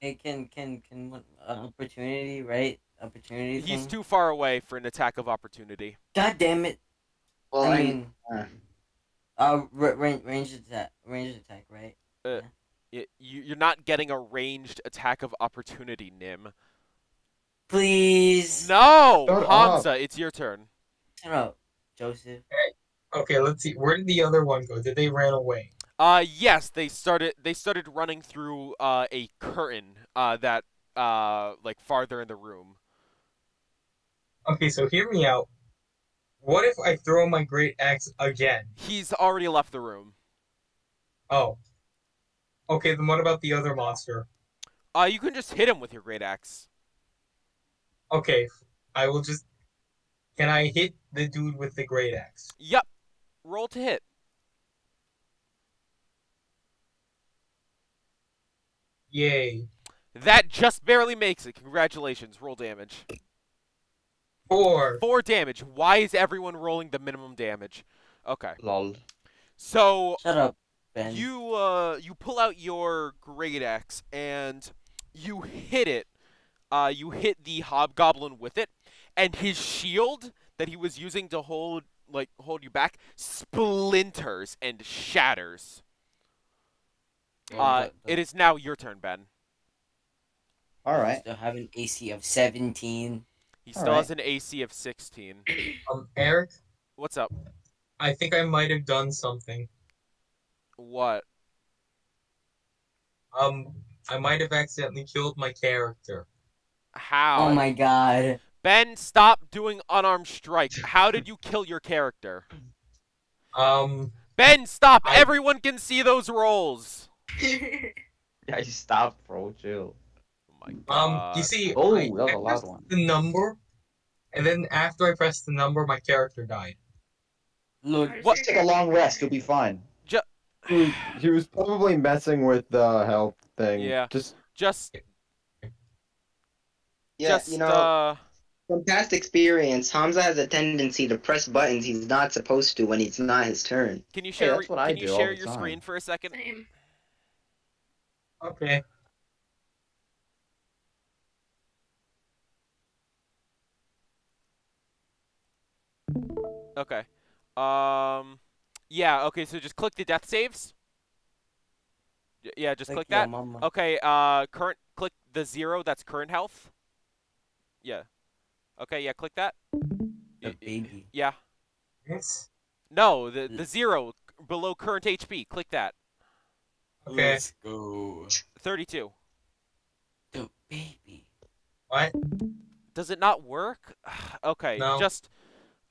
It can can can uh, opportunity right? Opportunity. He's thing? too far away for an attack of opportunity. God damn it! Well, I I mean, uh. uh, range range attack, range attack, right? Y- you, you're not getting a ranged attack of opportunity, Nim. Please. No, Shut Hamza, it's your turn. Shut up, Joseph. Okay, let's see. Where did the other one go? Did they ran away? Uh, yes, they started. They started running through uh, a curtain uh, that uh, like farther in the room. Okay, so hear me out. What if I throw my great axe again? He's already left the room. Oh. Okay, then what about the other monster? Uh, you can just hit him with your great axe. Okay, I will just. Can I hit the dude with the great axe? Yep. Roll to hit. Yay. That just barely makes it. Congratulations. Roll damage. Four. Four damage. Why is everyone rolling the minimum damage? Okay. Lol. So Shut up, Ben. You uh you pull out your great axe and you hit it. Uh you hit the hobgoblin with it and his shield that he was using to hold like hold you back splinters and shatters. Oh, Uh the- the- it is now your turn, Ben. All right. Still have an AC of seventeen. He All still right. has an AC of 16. (clears throat) Um, Eric, What's up? I think I might have done something. What? Um, I might have accidentally killed my character. How? Oh my god. Ben, stop doing unarmed strike. How did you kill your character? Um, Ben, stop. I- Everyone can see those rolls. (laughs) Yeah, you stop, bro. Chill. My god. um, you see, Oh, I, that was I a loud pressed one. the number, and then after I pressed the number, my character died. Look, How does What- your Take a long rest. You'll be fine. He was, he was probably messing with the health thing. Yeah. Just Just, Yeah, just, you know, uh, from past experience, Hamza has a tendency to press buttons he's not supposed to when it's not his turn. can you share? that's what I can you do all share your time. screen for a second? Same. Okay. Okay. Um, yeah. Okay. So just click the death saves. Y- Yeah, just like click that. mama. Okay. Uh, current. Click the zero. That's current health. Yeah. Okay. Yeah. Click that. The Y- y- baby. Yeah. Yes. No, the Mm. the zero below current HP. Click that. Okay. Let's go. Thirty-two. The baby. What? Does it not work? (sighs) okay. No. Just.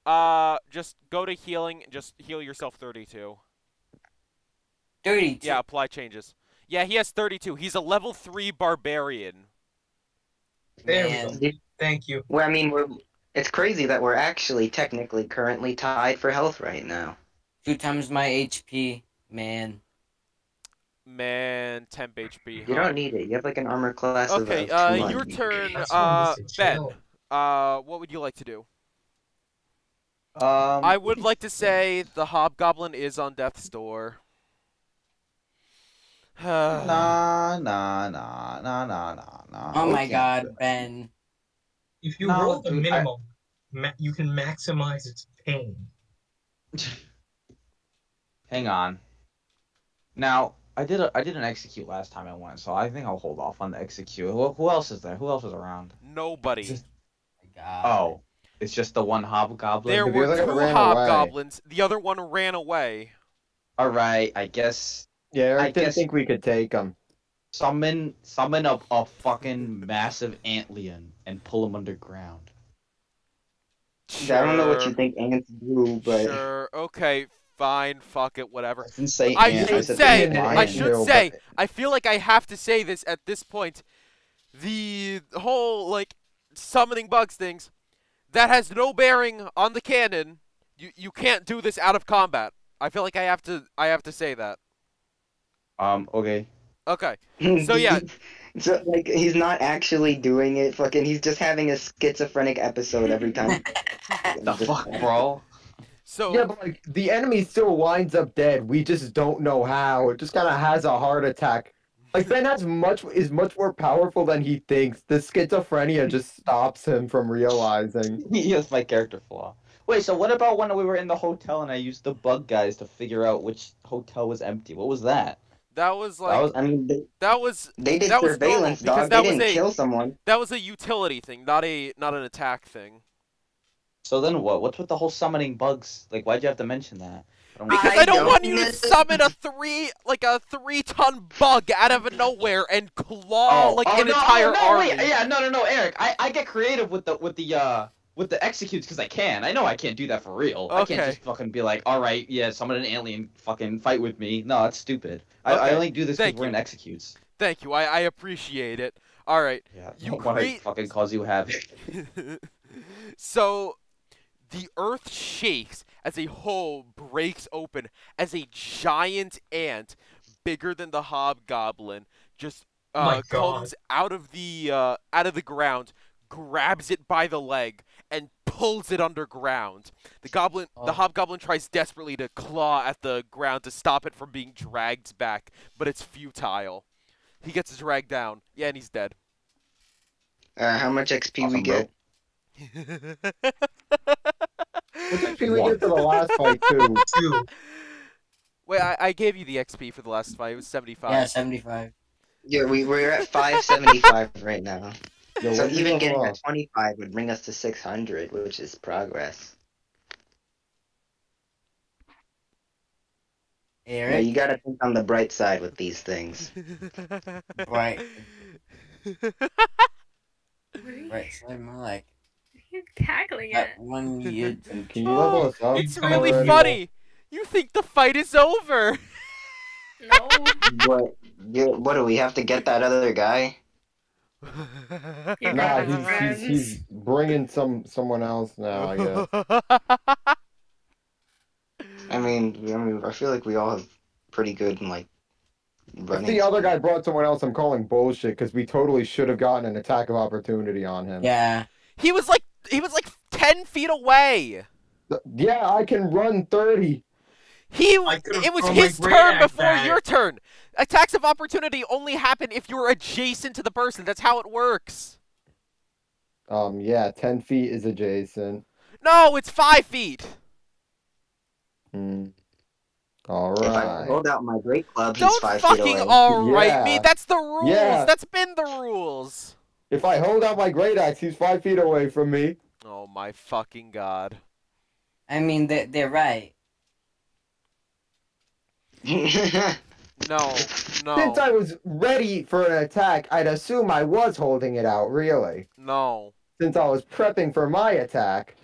Uh, just go to healing and just heal yourself 32. 32. Yeah, apply changes. Yeah, he has 32. He's a level 3 barbarian. There Man. we go. Thank you. Well, I mean, we're, it's crazy that we're actually technically currently tied for health right now. Two times my HP. Man. Man, temp HP. You huh? don't need it. You have like an armor class Okay, of uh, 2 your turn, uh, Ben. Uh, what would you like to do? Um, I would like to say the hobgoblin is on death's door. (sighs) Nah, nah, nah, nah, nah, nah, nah. Oh my god, Ben. If you No, roll the dude, I- minimum, ma- you can maximize its pain. (laughs) Hang on. Now, I did a I did an execute last time I went, so I think I'll hold off on the execute. Who, who else is there? Who else is around? Nobody. Just- my god. Oh, it's just the one hobgoblin. There the were other two guy ran away. hobgoblins. The other one ran away. All right, I guess yeah, Eric I didn't guess- think we could take him. summon summon a, a fucking massive antlion and pull him underground. I don't know what you think ants do, but Sure. Okay. Fine. Fuck it. Whatever. I didn't say I ant, should said say- I should No, say- but- I feel like I have to say this at this point. The whole like summoning bugs things that has no bearing on the canon. You you can't do this out of combat. I feel like I have to I have to say that. Um. Okay. Okay. (clears throat) So, yeah. so like he's not actually doing it. Fucking, he's just having a schizophrenic episode every time. (laughs) The fuck, bro. So Yeah, but like the enemy still winds up dead. We just don't know how. It just kind of has a heart attack. Like Ben has much is much more powerful than he thinks. The schizophrenia (laughs) just stops him from realizing. (laughs) That's my character flaw. Wait, so what about when we were in the hotel and I used the bug guys to figure out which hotel was empty? What was that? that was like that was I mean, they, that was they did That was normal, surveillance, because dog. that They was didn't a- kill someone. that was a utility thing, not a not an attack thing. so then what? What's with the whole summoning bugs? Like, why'd you have to mention that? I don't- Because I I, don't, don't want you to summon a three like a three ton bug out of nowhere and claw like an no, entire oh, no, army. Wait, yeah, no, no, no, Eric. I, I get creative with the with the uh with the executes because I can. I know I can't do that for real. Okay. I can't just fucking be like, all right, yeah, summon an alien, fucking fight with me. No, that's stupid. I, I only do this because we're in executes. Thank you. I, I appreciate it. All right. Yeah, You don't want to fucking cause you havoc. (laughs) so the earth shakes as a hole breaks open as a giant ant bigger than the hobgoblin just uh, comes out of the uh, out of the ground grabs it by the leg and pulls it underground the goblin the Oh. hobgoblin tries desperately to claw at the ground to stop it from being dragged back but it's futile he gets dragged down yeah and he's dead Uh, how much XP we Awesome, bro. get? (laughs) Which actually we did for the last (laughs) fight too. Two. Wait, I, I gave you the XP for the last fight. It was 75. Yeah, 75. Yeah, we we're at 575 (laughs) right now. Yo, So what do you even getting up? a 25 would bring us to 600, which is progress. Yeah, you gotta think on the bright side with these things. right, What (laughs) are you, right, so more like what are you cackling at? that one (laughs) you. Can you level oh, us up? It's really on. funny. You think the fight is over. No. (laughs) what? What do we have to get that other guy? You Nah, he's, he's he's bringing some someone else now. I guess. (laughs) I mean, I mean, I feel like we all have pretty good and like If the other guy brought someone else, I'm calling bullshit because we totally should have gotten an attack of opportunity on him. yeah. he was like he was like ten feet away. Yeah, I can run 30. He I it was his turn before back. your turn. Attacks of opportunity only happen if you're adjacent to the person. That's how it works. Um, yeah, 10 feet is adjacent. No, it's five feet. Hmm. All If I right. hold out my great club, he's Don't five feet fucking away. alright me. That's the rules. Yeah. That's been the rules. If I hold out my great axe, he's five feet away from me. Oh my fucking god. I mean, they're, they're right. (laughs) No, no, Since I was ready for an attack, I'd assume I was holding it out, really. no. Since I was prepping for my attack.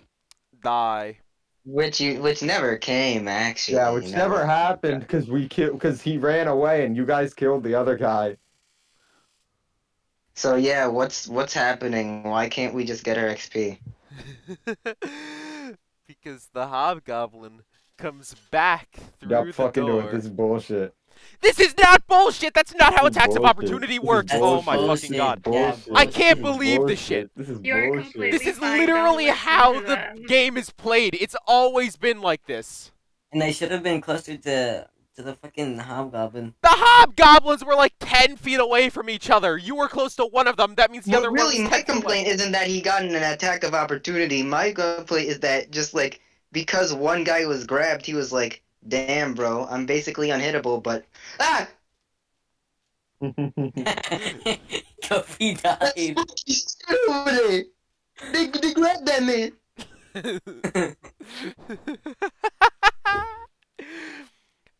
Die. which you, which never came actually. Yeah, which you know? never happened because we killed because he ran away and you guys killed the other guy. So yeah, what's what's happening? Why can't we just get our XP? (laughs) because the hobgoblin comes back through Got the fucking door. do it. This is bullshit. This is not bullshit. That's not how This is attacks of opportunity works. Oh my fucking god. Bullshit. I can't This is believe this shit. This is You're bullshit. This is literally how the game is played. It's always been like this. And they should have been closer to to the fucking hobgoblin. The hobgoblins were like 10 feet away from each other. You were close to one of them. That means the Well, other really, one was my 10 feet away. complaint isn't that he got in an attack of opportunity. My complaint is that just like because one guy was grabbed, he was like, "Damn, bro, I'm basically unhittable." But ah, (laughs) Kofi died. he's still over there. They, they grabbed that man. (laughs) (laughs)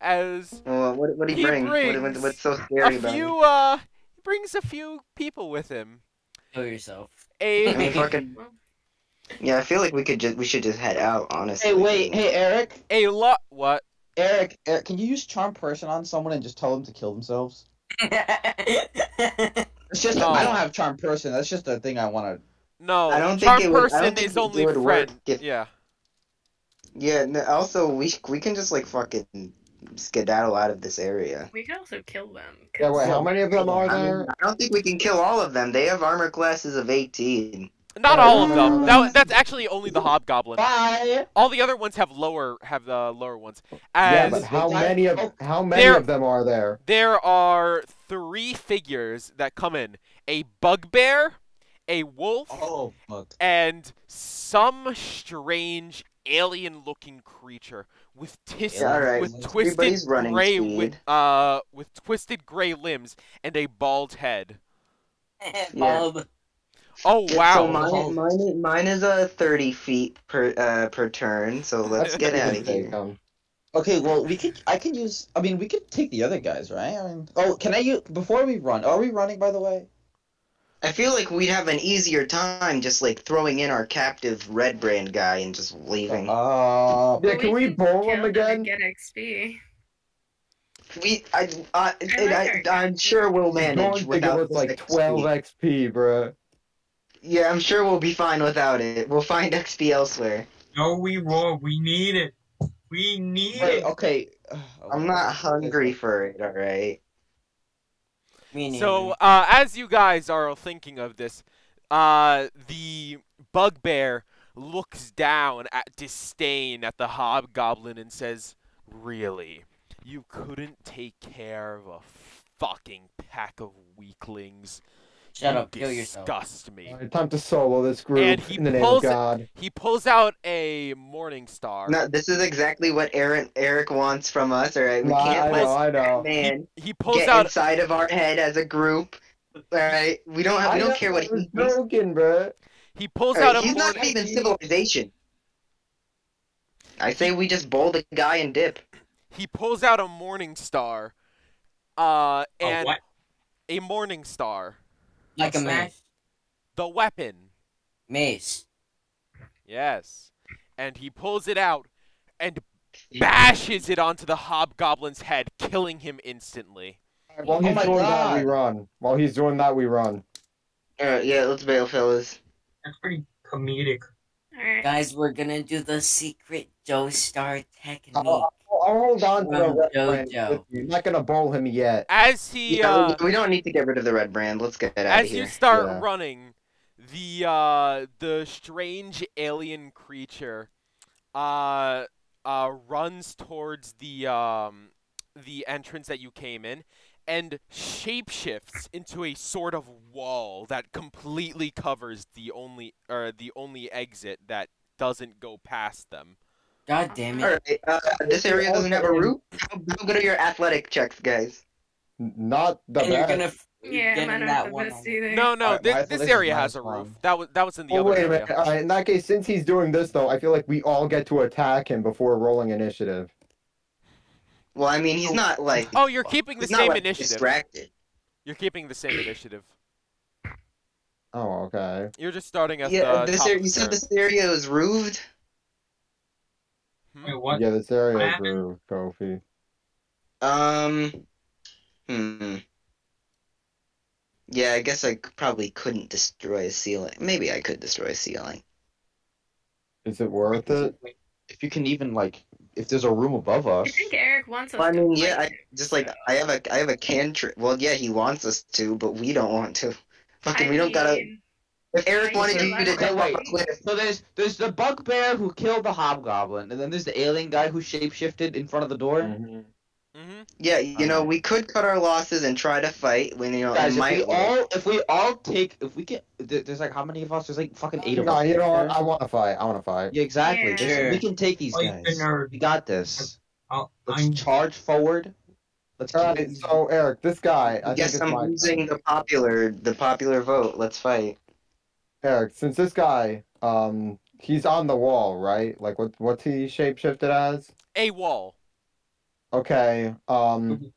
As Oh, what what did he, He bring? What, what, what's so a scary about few, him? uh, he brings a few people with him. Kill yourself. I A mean, fucking. (laughs) Yeah, I feel like we could just we should just head out. Honestly. Hey, wait, hey Eric, a lot. What? Eric, Eric, can you use charm person on someone and just tell them to kill themselves? (laughs) It's just No. I don't have charm person. That's just a thing I want to. No, I don't think charm it would- I person don't think is it only would work friend. if- Yeah. Yeah. No, also, we we can just like fucking skedaddle out of this area. We can also kill them. 'cause- yeah, wait, how many of them are I, mean, there? I don't think we can kill all of them. They have armor classes of 18. Not Yeah, all of them. That, that's actually only the hobgoblin. Bye. All the other ones have lower have the lower ones. Yeah, but how Is that- many of oh, how many there- of them are there? there are three figures that come in: a bugbear, a wolf, Oh, fuck. and some strange alien-looking creature with tis- Yeah, alright, with twisted running gray with uh with twisted gray limbs and a bald head. (laughs) Bob. Oh Yeah, wow! So mine, mine, is, mine is a 30 feet per uh, per turn. So let's get (laughs) out of here. Okay, well we could. I can use. I mean, we could take the other guys, right? I mean, oh, can I use before we run? Are we running, by the way? I feel like we'd have an easier time just like throwing in our captive red brand guy and just leaving. Uh, Yeah, can we can bowl him them and again? Get XP. We, I, I, like I, I am sure we'll manage think it without was this like XP. 12 XP, bro. Yeah, I'm sure we'll be fine without it. We'll find XP elsewhere. No, we won't. We need it. We need wait. it. Okay. (sighs) I'm not hungry for it. All right. Me So, uh, as you guys are thinking of this, uh, the bugbear looks down at disdain at the hobgoblin and says, "Really, you couldn't take care of a fucking pack of weaklings? Shut you up. Kill yourself. disgust me." Alright, time to solo this group And he in the name pulls of God. He pulls out a morning star. No, this is exactly what Aaron Eric wants from us. All right, we Nah, can't know, let I know. that man He pulls get out. inside of our head as a group. All right, we don't have, we I don't care what I he was thinks. joking, bruh. He pulls All out a he's not even civilization. I say we just bowl the guy and dip. He pulls out a morning star. Uh, and what? a morning star. Like a What's mace. The weapon. Mace. Yes. And he pulls it out and bashes it onto the hobgoblin's head, killing him instantly. While Oh he's my doing that, we run. While he's doing that, we run. Alright, yeah, let's bail, fellas. That's pretty comedic. Alright. Guys, we're gonna do the secret Joestar technique. I'll, I'll hold on to the From red brand JoJo. you. I'm not gonna bowl him yet. As he Yeah, uh, we, we don't need to get rid of the red brand. Let's get out of here. as you start Yeah. running, the uh, the strange alien creature uh, uh, runs towards the um, the entrance that you came in and shapeshifts into a sort of wall that completely covers the only or the only exit that doesn't go past them. God damn it. Alright, uh, this area doesn't have a roof? How, how good are your athletic checks, guys? Not the and you're best. gonna f- Yeah, get mine in aren't that the one. best either. No, no, Alright, thi- my this area has a minus roof. one. That was that was in the Oh, other wait a area. minute. All right, in that case, since he's doing this though, I feel like we all get to attack him before rolling initiative. Well, I mean, he's not like. Oh, you're keeping the he's not, same like, initiative. Distracted. You're keeping the same initiative. Oh, okay. You're just starting at Yeah, the this top area, you said this area is roofed? Hmm? Wait, what? Yeah, this area What is happened? rude, Kofi. Um. Hmm. Yeah, I guess I probably couldn't destroy a ceiling. Maybe I could destroy a ceiling. Is it worth it? If you can even like, if there's a room above us. I think Eric wants us Well, I mean, fight yeah, I just like I have a I have a cantrip. Well, yeah, he wants us to, but we don't want to. Fucking, I we don't gotta. Mean, If Eric wanted you to Okay, jump wait. off a So there's there's the bugbear who killed the hobgoblin, and then there's the alien guy who shapeshifted in front of the door. hmm yeah, you know, we could cut our losses and try to fight when you know Guys, it if we work. all if we all take if we get there's like how many of us? There's like fucking eight of No, us. you know what? I want to fight. I want to fight. Yeah, exactly. Yeah. Sure. we can take these Fight guys. the. We got this. I'll- Let's I'm charge forward. Let's All keep so Eric, this guy. I I think guess it's I'm my losing the popular the popular vote. Let's fight. Eric, since this guy, um, he's on the wall, right? Like, what what's he shapeshifted as? A wall. Okay. Um,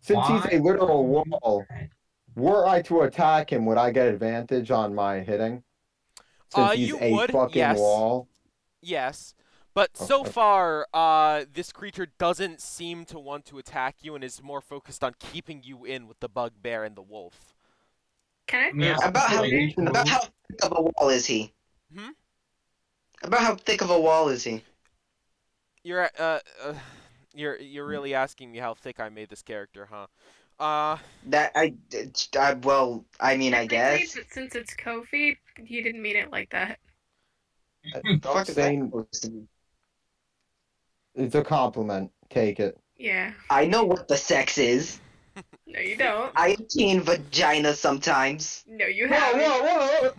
since he's a literal wall, were I to attack him, would I get advantage on my hitting? Since Uh, he's you a would, fucking yes. wall. Yes. But so Okay. far, uh, this creature doesn't seem to want to attack you and is more focused on keeping you in with the bugbear and the wolf. Can I? Let About how about how thick of a wall is he? Hmm? About how thick of a wall is he? You're uh, uh you're you're really asking me how thick I made this character, huh? Uh, That I, I well, I mean, I Technically, guess. but Since it's Kofi, you didn't mean it like that. (laughs) The fuck is saying- supposed to be? It's a compliment. Take it. Yeah. I know what the sex is. No, you don't. I have seen vagina sometimes. No, you haven't. whoa,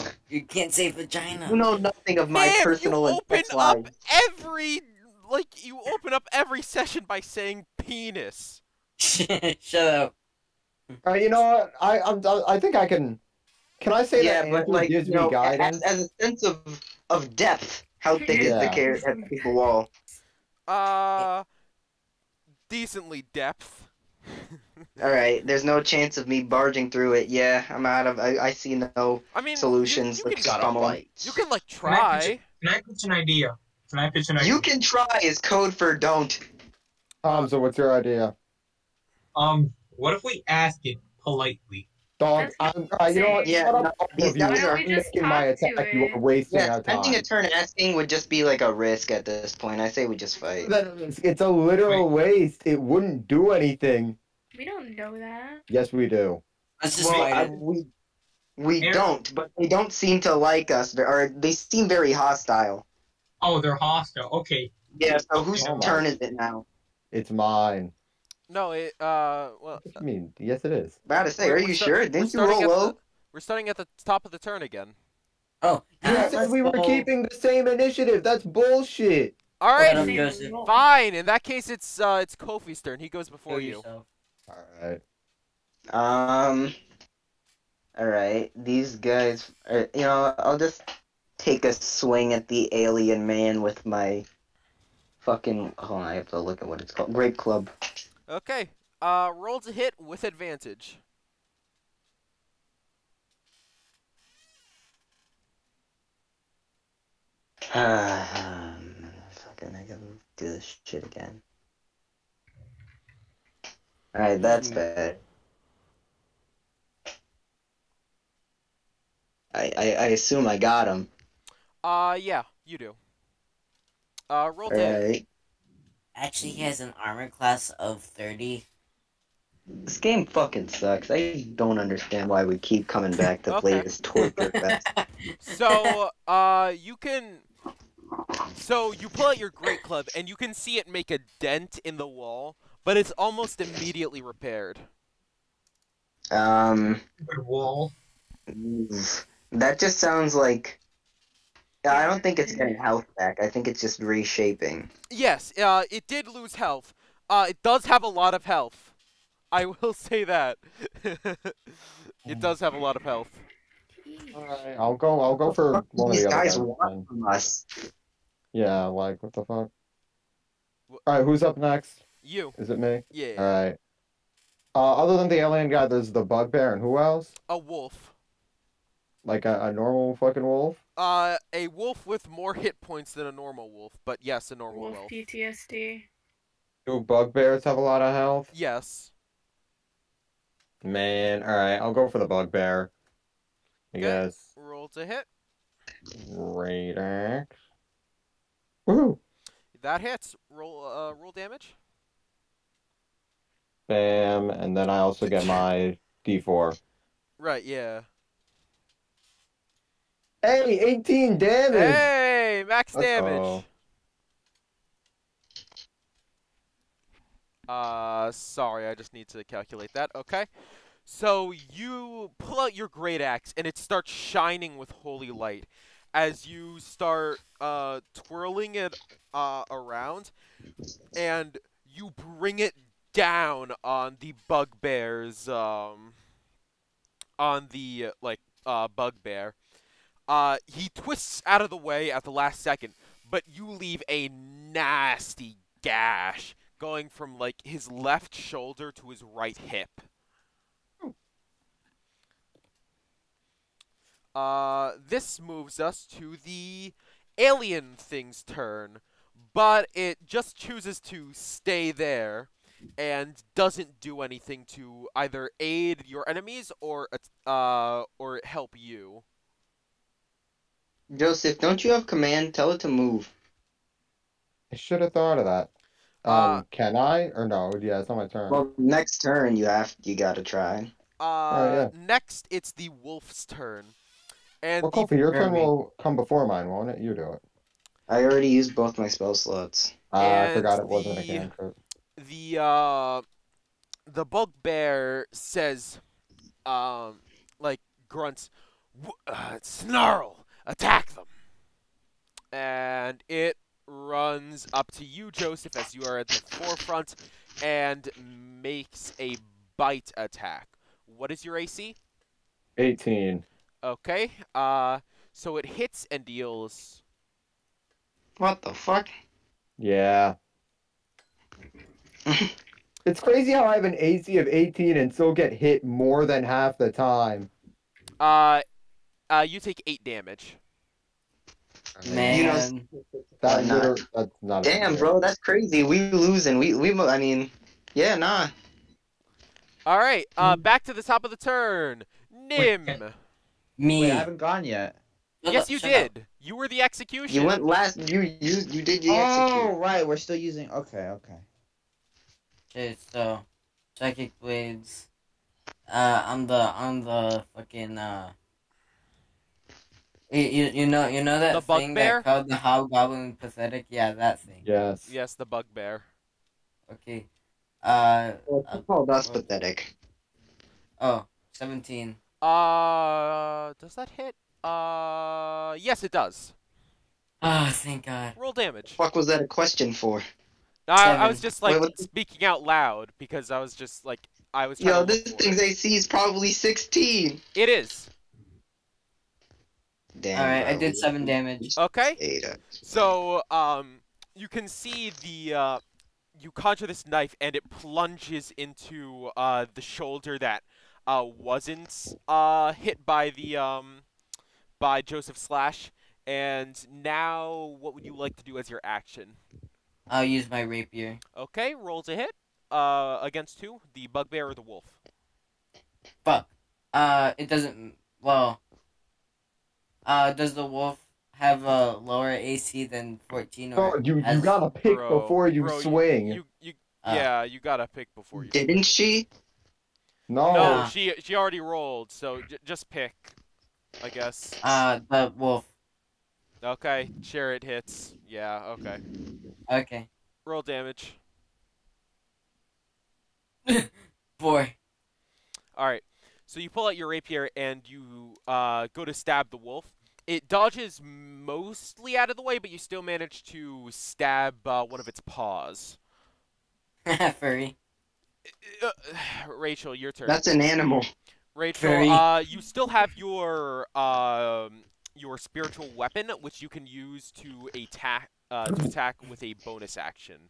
whoa! You can't say vagina. You know nothing of my damn, personal you and open sex up lives. every like you open up every session by saying penis. (laughs) Shut up. All right, you know what? I I'm, I think I can. Can I say Yeah, that but like gives you know, guidance? as, as a sense of of depth, how thick is the Yeah. car- the wall? Uh, decently depth. (laughs) All right, there's no chance of me barging through it. Yeah, I'm out of. I, I see no I mean, solutions. You, Let's can, Gotta pummel 'em. fight. you can like Can I pitch try. Can I pitch an idea? Can I pitch an idea? You can try is code for don't. Tom, so what's your idea? Um, what if we ask it politely? Dog, That's I'm, all right, you know what? Yeah, Shut no, all these you. guys You're are- Why don't we just making my talk to attack. You are wasting Yeah, our spending a turn asking would just be like a risk at this point. I say we just fight. Then It's, it's a literal waste. It wouldn't do anything. We don't know that. Yes, we do. Let's just Well, fight I, we we Aaron- don't, but they don't seem to like us, or they seem very hostile. Oh, they're hostile. Okay. Yeah. So whose Oh turn is it now? It's mine. No, it. Uh, well, What do you mean? Yes, it is. About to say, we're- you sure? we're Didn't you starting roll at low? the- We're starting at the top of the turn again. Oh, You uh, said we were let's go. keeping the same initiative. That's bullshit. All right, Let right, him Same Joseph. roll. fine. In that case, it's uh, it's Kofi's turn. He goes before Kill you. yourself. All right. Um. All right, these guys. Uh, you know, I'll just take a swing at the alien man with my fucking. Hold on, I have to look at what it's called. Great club. Okay. Uh, roll to hit with advantage. (sighs) fucking, I gotta do this shit again. All right, that's bad. I, I, I assume I got him. Uh, yeah, you do. Uh, roll damage. Alright. Actually, he has an armor class of 30. This game fucking sucks. I don't understand why we keep coming back to play this torture (laughs) fest. So, uh, you can. So you pull out your great club and you can see it make a dent in the wall, but it's almost immediately repaired. Um, Good wall. that just sounds like. I don't think it's getting health back. I think it's just reshaping. Yes, uh, it did lose health. Uh, it does have a lot of health. I (laughs) will say that. (laughs) it does have a lot of health. Alright, I'll go. I'll go for one of the other guys guys. want from us. Yeah, like what the fuck? Alright, who's up next? You, Is it me? yeah, Alright. Uh, other than the alien guy, there's the bugbear and who else? a wolf. Like a, a normal fucking wolf? Uh, a wolf with more hit points than a normal wolf, but yes, a normal Wolf wolf. PTSD. Do bugbears have a lot of health? Yes. Man, alright, I'll go for the bugbear. I Okay. guess. Roll to hit. Great axe. Woohoo! That hits. Roll, uh, roll damage. Bam, and then I also get my D4. Right, yeah. Hey, 18 damage! Hey, max damage. Uh, sorry, I just need to calculate that. Okay. So you pull out your great axe and it starts shining with holy light as you start uh twirling it uh around and you bring it down on the bugbear's um on the uh, like uh bugbear. Uh, he twists out of the way at the last second, but you leave a nasty gash going from like his left shoulder to his right hip. Uh, this moves us to the alien thing's turn, but it just chooses to stay there and doesn't do anything to either aid your enemies or uh or help you. Joseph, don't you have command? Tell it to move. I should have thought of that. Um, Uh, can I? Or no? Yeah, it's not my turn. Well, next turn you have you gotta try. Uh, yeah. next it's the wolf's turn, and well, Kofi, your turn Jeremy. will come before mine, won't it? You do it. I already used both my spell slots. Uh, I forgot it wasn't a the- cantrip. the uh, the bugbear says, um, like grunts, uh, snarl, attack them, and it runs up to you, Joseph, as you are at the forefront, and makes a bite attack. What is your AC? 18. Okay. Uh, so it hits and deals. What the fuck? Yeah. (laughs) it's crazy how I have an AC of 18 and still get hit more than half the time. Uh, uh, you take eight damage. Man. You know- That not- liter- that's not Damn, big bro, that's crazy. We losing. We we. I mean, yeah, nah. All right. Uh, back to the top of the turn. Nim. Wait, Me. Wait, I haven't gone yet. Shut yes, up, you shut up. did. You were the execution. You went last. You you you did the Oh, execute. right. We're still using. Okay, okay. Okay, so psychic blades. Uh, on the on the fucking uh. You, you, you know you know that The thing bugbear? that called the hobgoblin pathetic yeah that thing Yes. Yes, the bugbear. okay uh Well, uh, you called us pathetic. oh 17 Uh, does that hit? Uh, yes, it does. oh thank god Roll damage. Fuck was that a question for? I, I was just like Wait, what- speaking out loud because I was just like I was. Yo, this look for thing's. AC is probably 16. It is Damn. all right i did seven damage okay. So, um, you can see the, uh, you conjure this knife and it plunges into, uh, the shoulder that, uh, wasn't, uh, hit by the, um, by Joseph Slash. And now, what would you like to do as your action? i'll use my rapier Okay, roll to hit. Uh, against who? The bugbear or the wolf? fuck uh it doesn't well Uh, does the wolf have a lower AC than 14 or Oh, you you has- gotta pick Bro, before you bro, swing. You, you, uh, yeah, you gotta pick before you. Didn't she? no, No, Nah. she she already rolled, so j- just pick. I guess. Uh, the wolf. Okay, sure it hits. Yeah, okay. Okay. Roll damage. (laughs) Boy. All right. So you pull out your rapier and you uh, go to stab the wolf. It dodges mostly out of the way, but you still manage to stab uh, one of its paws. (laughs) Furry. Uh, (sighs) Rachel, your turn. That's an animal. Rachel, uh, you still have your um, your spiritual weapon, which you can use to attack uh, to attack with a bonus action.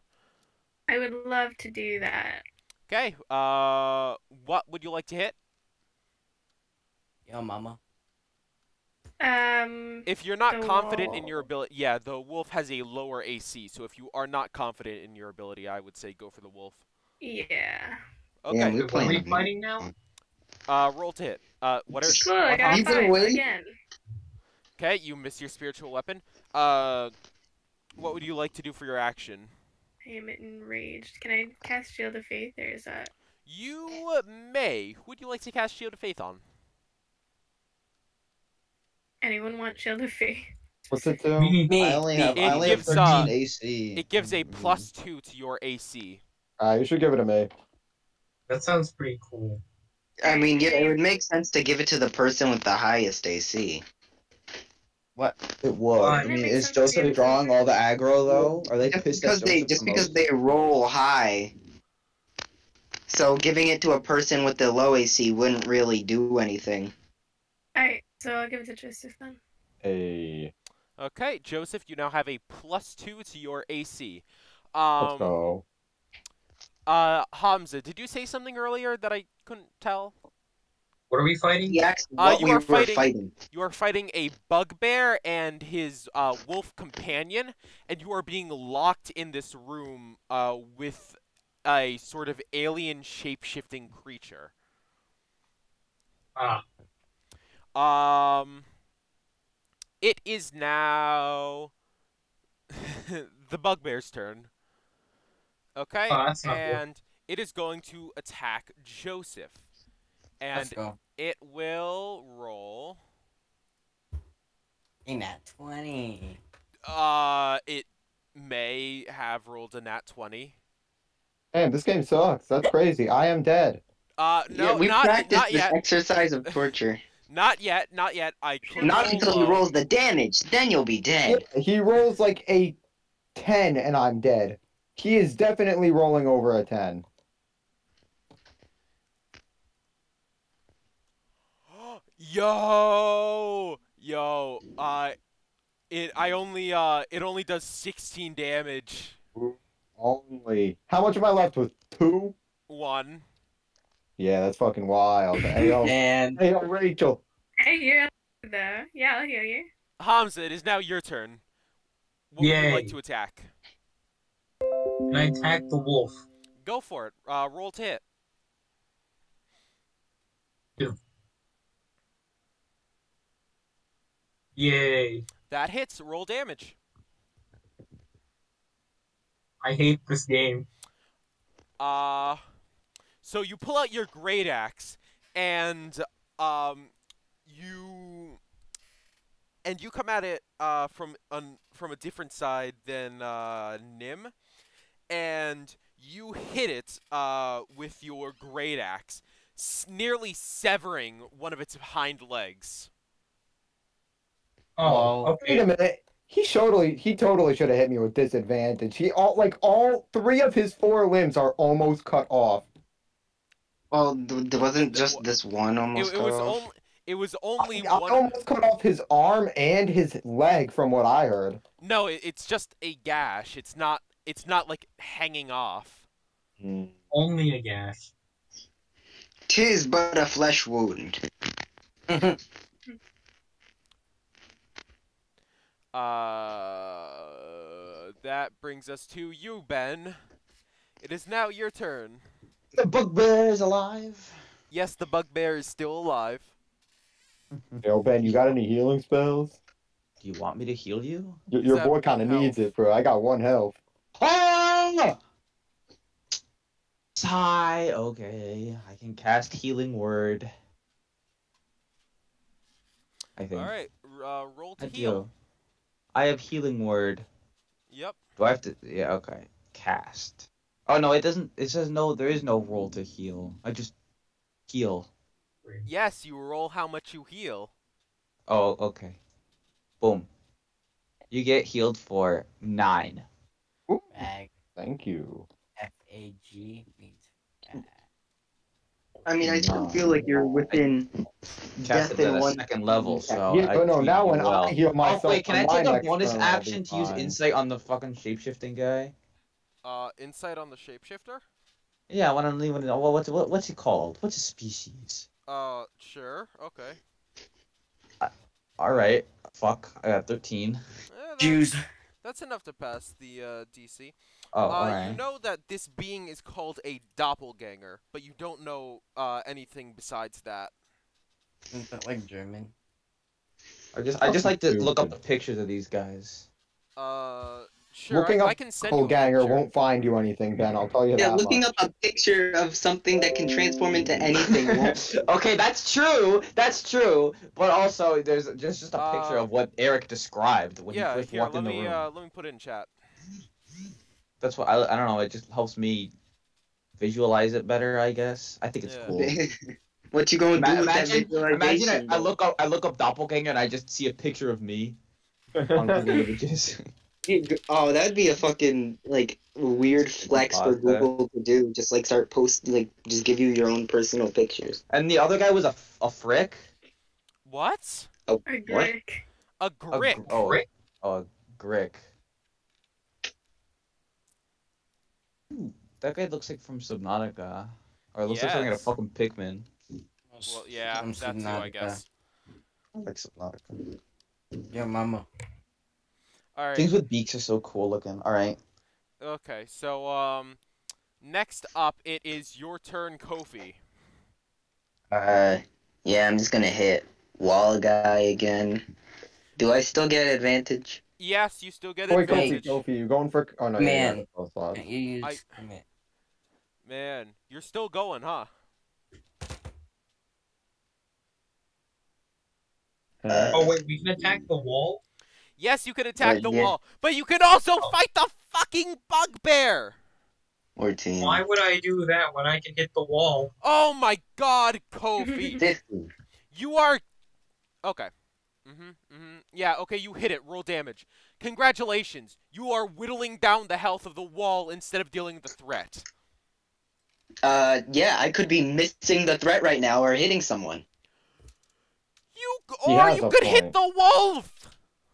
I would love to do that. Okay. Uh, what would you like to hit? Yo, mama. Um, If you're not The confident in your ability, yeah, the wolf has a lower AC. So if you are not confident in your ability, I would say go for the wolf. yeah. Okay. Yeah, we're playing we them. fighting now? Uh, roll to hit. Uh, what are? Cool, I got a Either five way- again. Okay, you miss your spiritual weapon. Uh, what would you like to do for your action? I am enraged. Can I cast Shield of Faith, or is that? You may. Who would you like to cast Shield of Faith on? Anyone want Shield of Faith? what's it do? Me. Me. I only have It I only have gives, 13 uh, AC. It gives a plus two to your AC. Uh, you should give it to me. That sounds pretty cool. I mean, yeah, it would make sense to give it to the person with the highest AC. What? It would. I mean, is Joseph drawing all the aggro though? Are they Just pissed because at they just the because most? they roll high. So giving it to a person with the low AC wouldn't really do anything. Alright, so I'll give it to Joseph then. Hey, Okay, Joseph, you now have a plus two to your AC. let's Um, go. uh, Hamza, did you say something earlier that I couldn't tell? What are we fighting? He Uh, you we are were fighting- fighting. You are fighting a bugbear and his uh, wolf companion, and you are being locked in this room uh, with a sort of alien shape-shifting creature. Ah, Um, it is now (laughs) the bugbear's turn. Okay, Oh, that's not good. and it is going to attack Joseph, and it will roll. A nat 20. Uh, it may have rolled a nat twenty. Man, this game sucks. That's crazy. I am dead. Uh, no, yeah, we not practiced not this yet, exercise of torture. Not yet, not yet. I could Not roll until he rolls the damage, then you'll be dead. He rolls like a 10 and I'm dead. He is definitely rolling over a 10. (gasps) Yo, yo, uh, it I only uh it only does 16 damage. Only. How much am I left with? Two? One. Yeah, that's fucking wild. Hey, yo, (laughs) And hey, yo, Rachel. Hey, you're though. Yeah, I'll heal you. Hamza, it is now your turn. What would you Yay. like to attack? can I attack the wolf? Go for it. Uh, roll to hit. Two. Yay! That hits. Roll damage. I hate this game. Uh, so you pull out your great axe, and um, you and you come at it uh from un, from a different side than uh Nim, and you hit it uh with your great axe, s- nearly severing one of its hind legs. Oh, Well, Wait a minute. He totally, he totally should have hit me with disadvantage. He all like all three of his four limbs are almost cut off. Well, there wasn't just this one almost it cut was off. only it was only I one. almost cut off his arm and his leg, from what I heard. No, it, it's just a gash. It's not. It's not like hanging off. Only a gash. Tis but a flesh wound. (laughs) Uh, that brings us to you, Ben. It is now your turn. The bugbear is alive. Yes, the bugbear is still alive. (laughs) Yo, Ben, you got any healing spells? Do you want me to heal you? Your, your boy kind of needs it, bro. I got one health. Oh! Sigh. Okay, I can cast healing word. I think. All right, uh, roll to I heal. do. I have healing word. Yep. Do I have to? Yeah. Okay. Cast. Oh no, it doesn't. It says no. There is no roll to heal. I just heal. Yes, you roll how much you heal. Oh, okay. Boom. You get healed for nine. Bag. Thank you. F A G means. I mean, I still feel like you're within death Casted at in a level, so. yeah, I but no, now when well. I heal myself, Oh wait, can I take a bonus action to use insight on the fucking shapeshifting guy? Uh, insight on the shapeshifter. Yeah, I want to leave it. Well, what's what, what's he called? What's his species? Uh, sure. Okay. All right. Fuck. I got thirteen. Eh, Jews. that's, that's enough to pass the uh, DC. Oh, uh, all You know that this being is called a doppelganger, but you don't know uh, anything besides that. Isn't that like German? I just I just like to look up the pictures of these guys. Uh, sure. Looking I, up I can send you a Doppelganger picture. won't find you anything, Ben. I'll tell you Yeah, that looking much. up a picture of something that can transform into anything (laughs) okay, that's true. That's true. But also, there's just just a picture Uh, of what Eric described when Yeah, he first here. walked Let in the me room. uh, let me put it in chat. That's what I I don't know. It just helps me visualize it better. I guess. I think it's Yeah. cool. (laughs) what you gonna Ima- do with that imagine, imagine I. I look up I look up doppelganger and I just see a picture of me on (laughs) Google Images. Oh, that'd be a fucking like weird flex for Google to do. Just like start post like just give you your own personal pictures. and the other guy was a, f- a frick. What? A Grick. A A gr- grick. oh, Frick? oh, a grick. Ooh, hmm, that guy looks like from Subnautica. Or it looks like something out of Yes. fucking Pikmin. Well, yeah, From that too, I Subnautica. guess. Like Subnautica. Your mama. All right. Things with beaks are so cool looking. Alright. Okay. So um, next up, it is your turn, Kofi. Uh, yeah, I'm just gonna hit wall guy again. Do I still get advantage? Yes, you still get Wait, Kofi, advantage. Kofi, you going for? Oh no, Man. Yeah, close loss. You use. I- commit. Man, you're still going, huh? Uh, Oh wait, we can attack the wall. Yes, you can attack Right, the yeah. wall, but you can also Oh. fight the fucking bugbear. Or team? Why would I do that when I can hit the wall? Oh my God, Kofi, (laughs) Fifty. you are okay. Mm hmm. Mm hmm. Yeah, okay, you hit it. Roll damage. Congratulations, you are whittling down the health of the wall instead of dealing the threat. Uh, yeah, I could be missing the threat right now or hitting someone. You or you a could hit the wolf.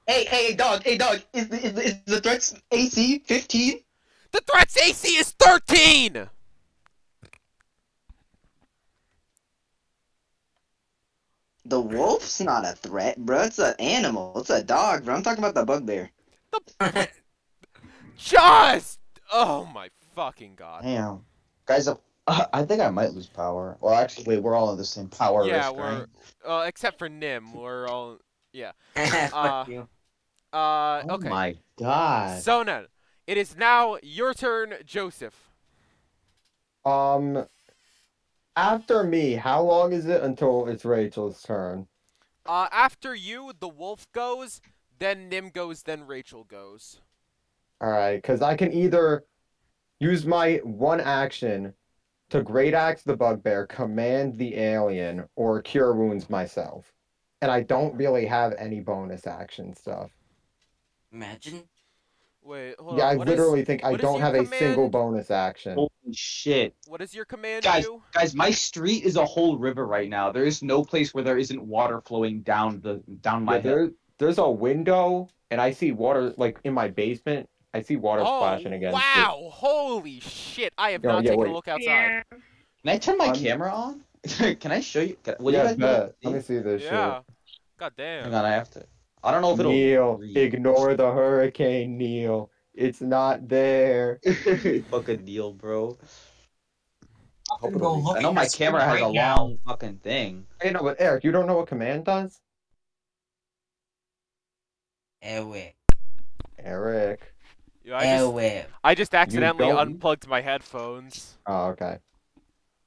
Hey, hey, dog, hey, dog. Is the, is the, is the threat's AC fifteen? The threat's AC is 13. The wolf's not a threat, bro. It's an animal. It's a dog, bro. I'm talking about the bugbear. The (laughs) Just oh my fucking god. Damn. Guys, uh, I think I might lose power. Well, actually, we're all in the same power yeah, risk, we're right? uh, except for Nim, we're all Yeah. (laughs) Uh, you. Uh Oh okay. my god. So now it is now your turn, Joseph. Um, after me, how long is it until it's Rachel's turn? Uh, after you, the wolf goes, then Nim goes, then Rachel goes. All right, because I can either use my one action to Great Axe the Bugbear, command the alien, or Cure Wounds myself. And I don't really have any bonus action stuff. Imagine. Wait, hold yeah, on. I what is- literally think I don't your have a single bonus action. Holy shit. what does your command Guys, do? guys, my street is a whole river right now. There is no place where there isn't water flowing down the down my Yeah, hill. there, there's a window, and I see water, like, in my basement. I see water Oh, splashing against it. wow! Holy shit! I have Yo, not yeah, taken wait. a look outside. Can I turn my I'm- camera on? (laughs) Can I show you? Can, will yeah, you guys be bet. Let me see? see this Yeah. God damn. Hang damn. on, I have to. I don't know if shit. it'll. Neil, read. ignore the hurricane, Neil. It's not there. (laughs) Fucking deal, bro. hope Go it'll be- look I know my camera has a right now. long fucking thing. Hey, no, but Eric, you don't know what command does? Airwave. Eric. Yeah, I just, I just accidentally unplugged my headphones. Oh, okay.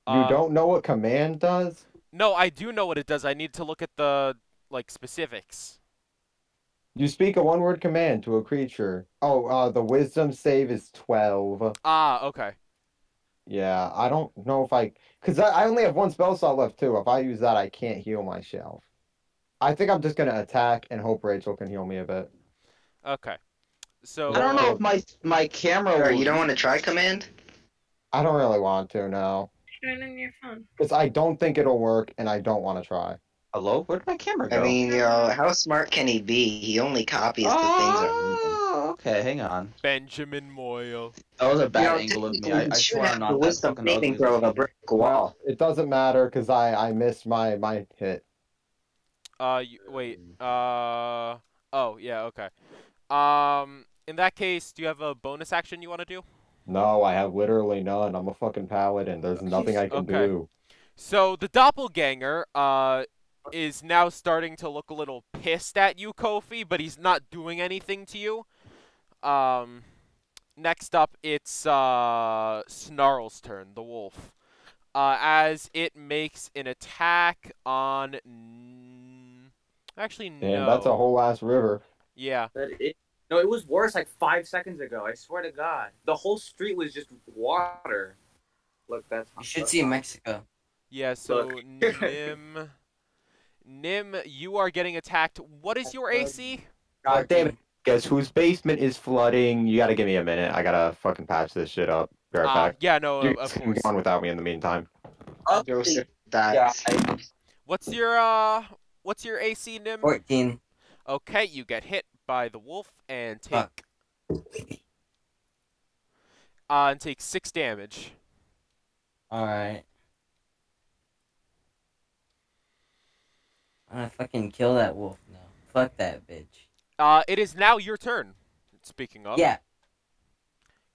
You Uh, don't know what command does? No, I do know what it does. I need to look at the like specifics. You speak a one-word command to a creature. Oh, uh, the wisdom save is 12. Ah, okay. Yeah, I don't know if I... Because I, I only have one spell slot left, too. If I use that, I can't heal myself. I think I'm just going to attack and hope Rachel can heal me a bit. Okay. So I don't know if my my camera. Or you don't want to try command? I don't really want to, no. Turn on your phone. Because I don't think it'll work, and I don't want to try. Hello, where'd my camera go? I mean, you know, how smart can he be? He only copies the things I'm. Oh, okay, hang on. Benjamin Moyle. That was a bad You know, angle of me. I, I swear I'm not that fucking saving ugly. throw of a brick wall. It doesn't matter, because I, I missed my, my hit. Uh, you, wait. Uh, oh yeah, okay. Um, in that case, do you have a bonus action you want to do? No, I have literally none. I'm a fucking paladin. There's nothing I can Okay. do. So the doppelganger, uh, is now starting to look a little pissed at you, Kofi, but he's not doing anything to you. Um, next up, it's uh Snarl's turn, the wolf. Uh, as it makes an attack on. n- Actually, no. And that's a whole ass river. Yeah. But it, no, it was worse like five seconds ago. I swear to God, the whole street was just water. Look, that's. You should see Mexico. Yeah, so (laughs) Nim, Nim, you are getting attacked. What is your AC? God damn it. Guess whose basement is flooding? You gotta give me a minute. I gotta fucking patch this shit up. Be right Uh, back. yeah, no, You of guys of can course. on without me in the meantime. Joseph Yeah, What's your uh, what's your AC, Nim? 14. Okay, you get hit by the wolf and take Fuck. uh and take six damage. Alright. I'm gonna fucking kill that wolf now. Fuck that bitch. Uh, it is now your turn. Speaking of, Yeah,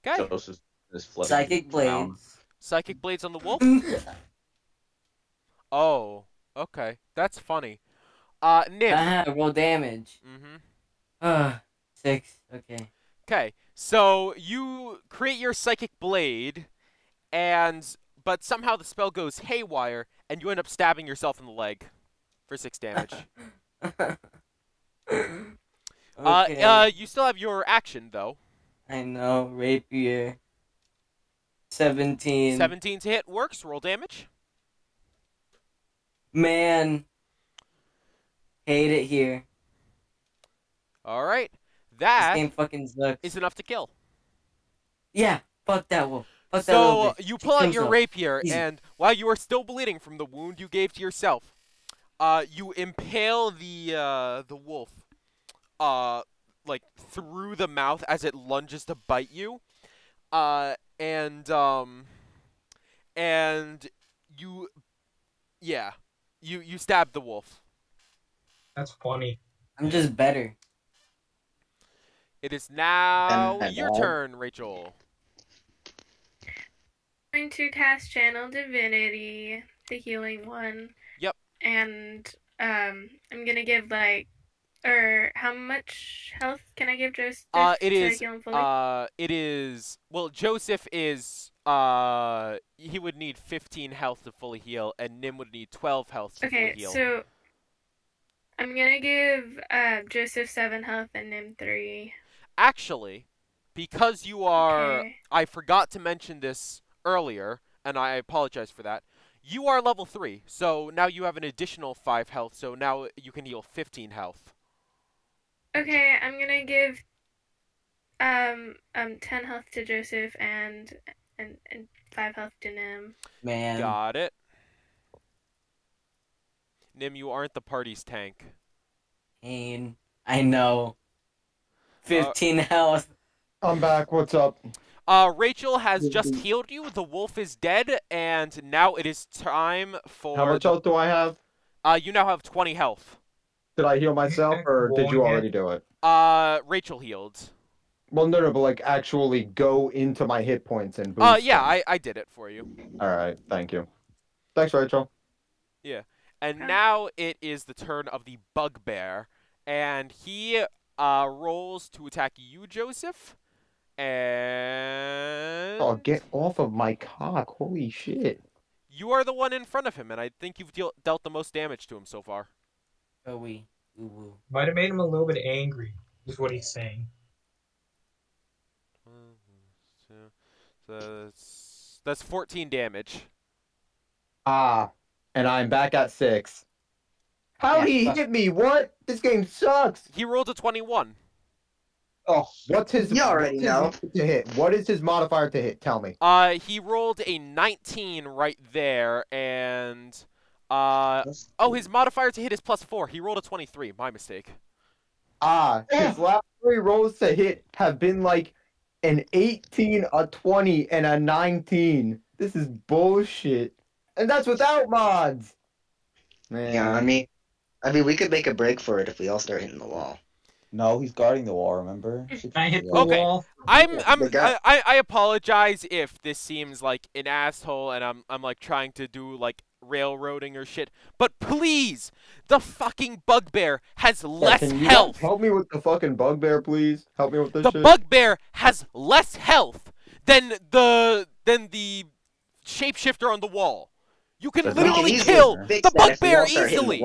Okay, Joseph is flooding psychic blades. Psychic blades on the wolf. (laughs) Oh, okay, that's funny. Uh, Nim. Haha, roll damage. mm-hmm. Ah, six. Okay. Okay, so you create your psychic blade, and but somehow the spell goes haywire, and you end up stabbing yourself in the leg for six damage. (laughs) Uh, Okay. uh, you still have your action though. I know, rapier. 17. 17 to hit works. Roll damage. Man. Hate it here. All right, This that game fucking sucks. is enough to kill. Yeah, fuck that wolf. Fuck that little So you pull out your rapier, Easy. and while you are still bleeding from the wound you gave to yourself, uh, you impale the uh, the wolf, uh, like through the mouth as it lunges to bite you, uh, and um, and you, yeah, you you stab the wolf. That's funny. I'm just better. It is now And- your turn, Rachel. going to cast Channel Divinity, the healing one. And um, I'm gonna give like, or how much health can I give Joseph? Uh, it to heal fully? Uh, it is. Well, Joseph is. Uh, he would need 15 health to fully heal, and Nim would need 12 health to okay, fully heal. Okay, so I'm gonna give uh Joseph seven health and Nim three. Actually, because you are, Okay. I forgot to mention this earlier, and I apologize for that. You are level three, so now you have an additional five health. So now you can heal 15 health. Okay, I'm gonna give um um ten health to Joseph and and and five health to Nim. Man. Got it. Nim, you aren't the party's tank. Pain. I know. 15 health. I'm back. What's up? Uh, Rachel has just healed you. The wolf is dead, and now it is time for. How much the- health do I have? Uh, you now have 20 health. Did I heal myself, or (laughs) did you already do it? Uh, Rachel healed. Well, no, no, but like actually go into my hit points and boost. Uh, yeah, them. I, I did it for you. All right, thank you. Thanks, Rachel. Yeah, and now it is the turn of the bugbear, and he uh, rolls to attack you, Joseph. And Oh, get off of my cock! Holy shit! you are the one in front of him, and I think you've deal- dealt the most damage to him so far. Oh, we. Ooh, woo. Might have made him a little bit angry, is what he's saying. So that's, that's 14 damage. Ah, and I'm back at six. How Yeah, did he fuck. hit me? What? This game sucks. He rolled a 21. Oh, What's his? You already what's his to hit. What is his modifier to hit? Tell me. Uh, he rolled a 19 right there, and uh, oh, his modifier to hit is plus four. He rolled a 23. My mistake. Ah, his last three rolls to hit have been like an 18, a 20, and a 19. This is bullshit. And that's without mods. Man. Yeah, I mean, I mean, we could make a break for it if we all start hitting the wall. No, he's guarding the wall. Remember? I hit the Okay. wall? I'm I'm I, I I apologize if this seems like an asshole and I'm I'm like trying to do like railroading or shit. But please, the fucking bugbear has Yeah, less can you health. Help me with the fucking bugbear, please. Help me with this The shit. bugbear has less health than the than the shapeshifter on the wall. You can But We can literally easily kill fix the that if we all bugbear start the easily.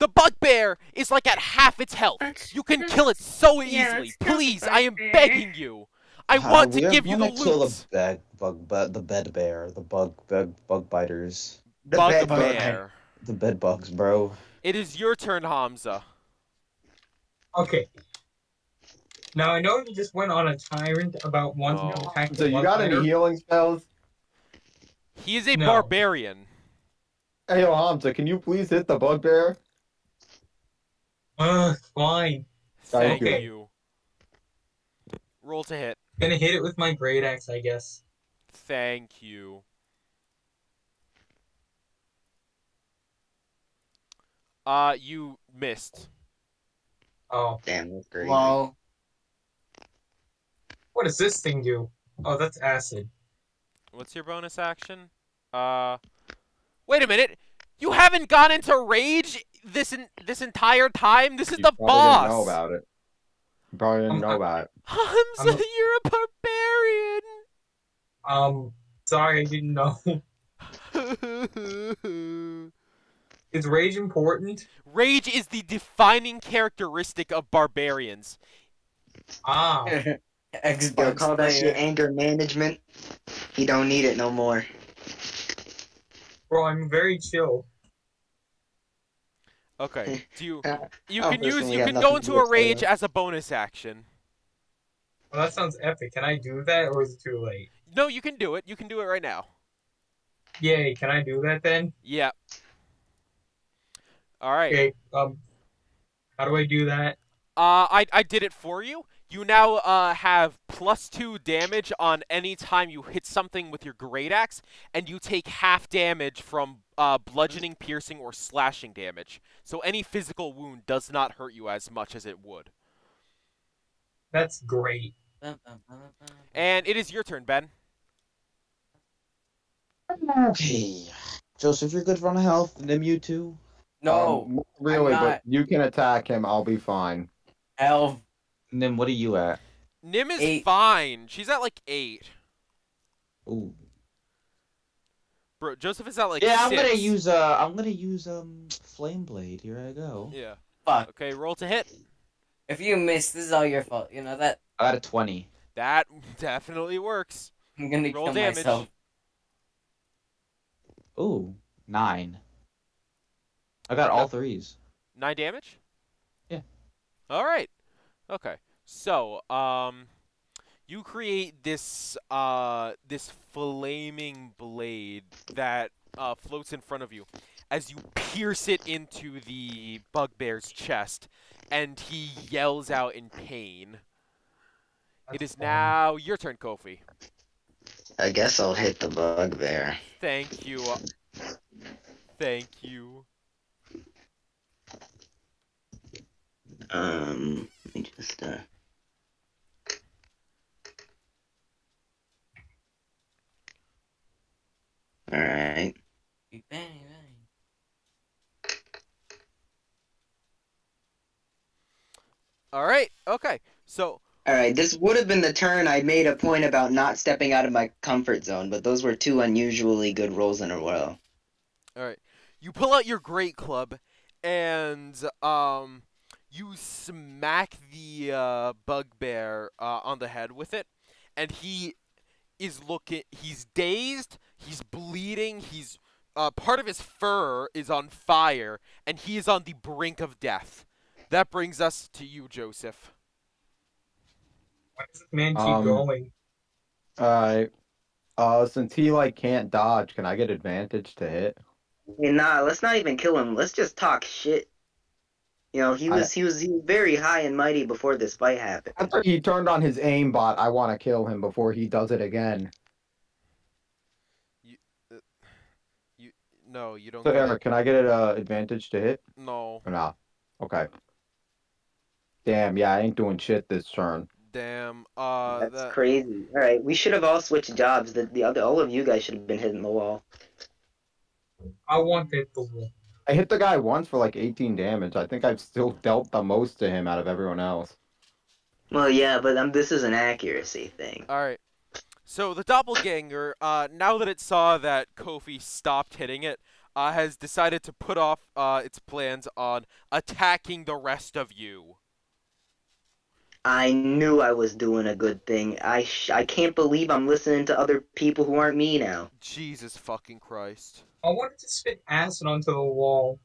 Wall. The bugbear is like at half its health. Let's You can just- kill it so easily. let's kill the Please, I am bugbear. begging you. I want to give you the gonna kill the bed bug, but the bed bear, the bug, bug, bug biters, The bed bug. Bugbear. the bed bugs, bro. It is your turn, Hamza. Okay. Now I know you just went on a tyrant about wanting to Oh. attack So you got any healing spells? He is a No. barbarian. Hey, yo, Hamza, can you please hit the bugbear? Uh, fine. Thank Okay. you. Roll to hit. Gonna hit it with my great axe, I guess. Thank you. Uh, you missed. Oh, Damn, that's great. Lol. what does this thing do? Oh, that's acid. What's your bonus action? Uh, wait a minute. You haven't gone into rage this in, this entire time. This is You the boss. Didn't know about it. You probably didn't Um, know about it. Hamza, I'm a- you're a barbarian. Um, sorry, I didn't know. (laughs) Is rage important? Rage is the defining characteristic of barbarians. Ah, (laughs) Yo, Xbox call that shit anger management. He don't need it no more. bro, I'm very chill. Okay. (laughs) Do you Uh, you can use you can go into a rage as a bonus action. Well, that sounds epic. Can I do that, or is it too late? No, you can do it. You can do it right now. Yay! Can I do that then? Yeah. All right. Okay. Um, how do I do that? Uh, I I did it for you. You now uh have plus two damage on any time you hit something with your great axe, and you take half damage from uh bludgeoning, piercing, or slashing damage. So any physical wound does not hurt you as much as it would. That's great. And it is your turn, Ben. Okay, Joseph, you're good for on health. Nim, you too. No, Um, really, I'm but you can attack him. I'll be fine. Elf. Nim, what are you at? Nim is Eight. fine. She's at like eight. Ooh. Bro, Joseph is at like yeah, I'm gonna use uh, I'm gonna use um, flame blade. Here I go. Yeah. Fuck. Okay, roll to hit. If you miss, this is all your fault. You know that. I got a twenty. That (laughs) definitely works. I'm gonna Roll kill damage. myself. Ooh, nine. I got all threes. Nine damage? Yeah. All right. Okay. So, um, you create this uh this flaming blade that uh floats in front of you as you pierce it into the bugbear's chest, and he yells out in pain. it That's is fine. now your turn, Kofi. I guess I'll hit the bugbear. Thank you. Thank you. Um, let me just uh. Big bang, bang. All right. Okay. So All right, this would have been the turn I made a point about not stepping out of my comfort zone, but those were two unusually good rolls in a row. All right. You pull out your great club, and um, you smack the uh, bugbear uh, on the head with it, and he is looking. He's dazed. He's bleeding. He's uh, part of his fur is on fire, and he is on the brink of death. That brings us to you, Joseph. Why does this man keep Um, going? Alright. Uh, since he like can't dodge, can I get advantage to hit? Nah, let's not even kill him. Let's just talk shit. You know, he I- was he was he was very high and mighty before this fight happened. After he turned on his aimbot, I want to kill him before he does it again. No, you don't. So get Eric, can I get an uh, advantage to hit No. or not? Okay. Damn, yeah, I ain't doing shit this turn. Damn. Uh. That's that- crazy. All right, we should have all switched jobs. The, the other, all of you guys should have been hitting the wall. I want it to wall. I hit the guy once for like 18 damage. I think I've still (laughs) dealt the most to him out of everyone else. Well, yeah, but um, this is an accuracy thing. All right. So the doppelganger, uh, now that it saw that Kofi stopped hitting it, uh, has decided to put off uh, its plans on attacking the rest of you. I knew I was doing a good thing. I sh- I can't believe I'm listening to other people who aren't me now. Jesus fucking Christ. I wanted to spit acid onto the wall.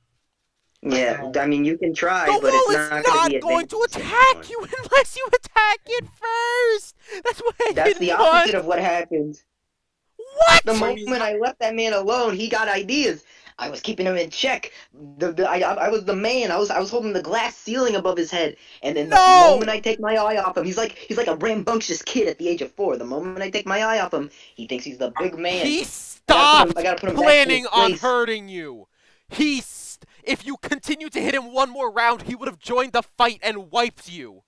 Yeah, oh. I mean you can try, The but it's not, not gonna be going to attack you unless you attack it first. That's what I That's the want. opposite of what happened. What? The moment I left that man alone, he got ideas. I was keeping him in check. The, the I, I was the man. I was I was holding the glass ceiling above his head. And then the No! moment I take my eye off him, he's like he's like a rambunctious kid at the age of four. The moment I take my eye off him, he thinks he's the big man. He I gotta put him- stopped I gotta put him back in his planning on hurting you. He, if you continue to hit him one more round, he would have joined the fight and wiped you.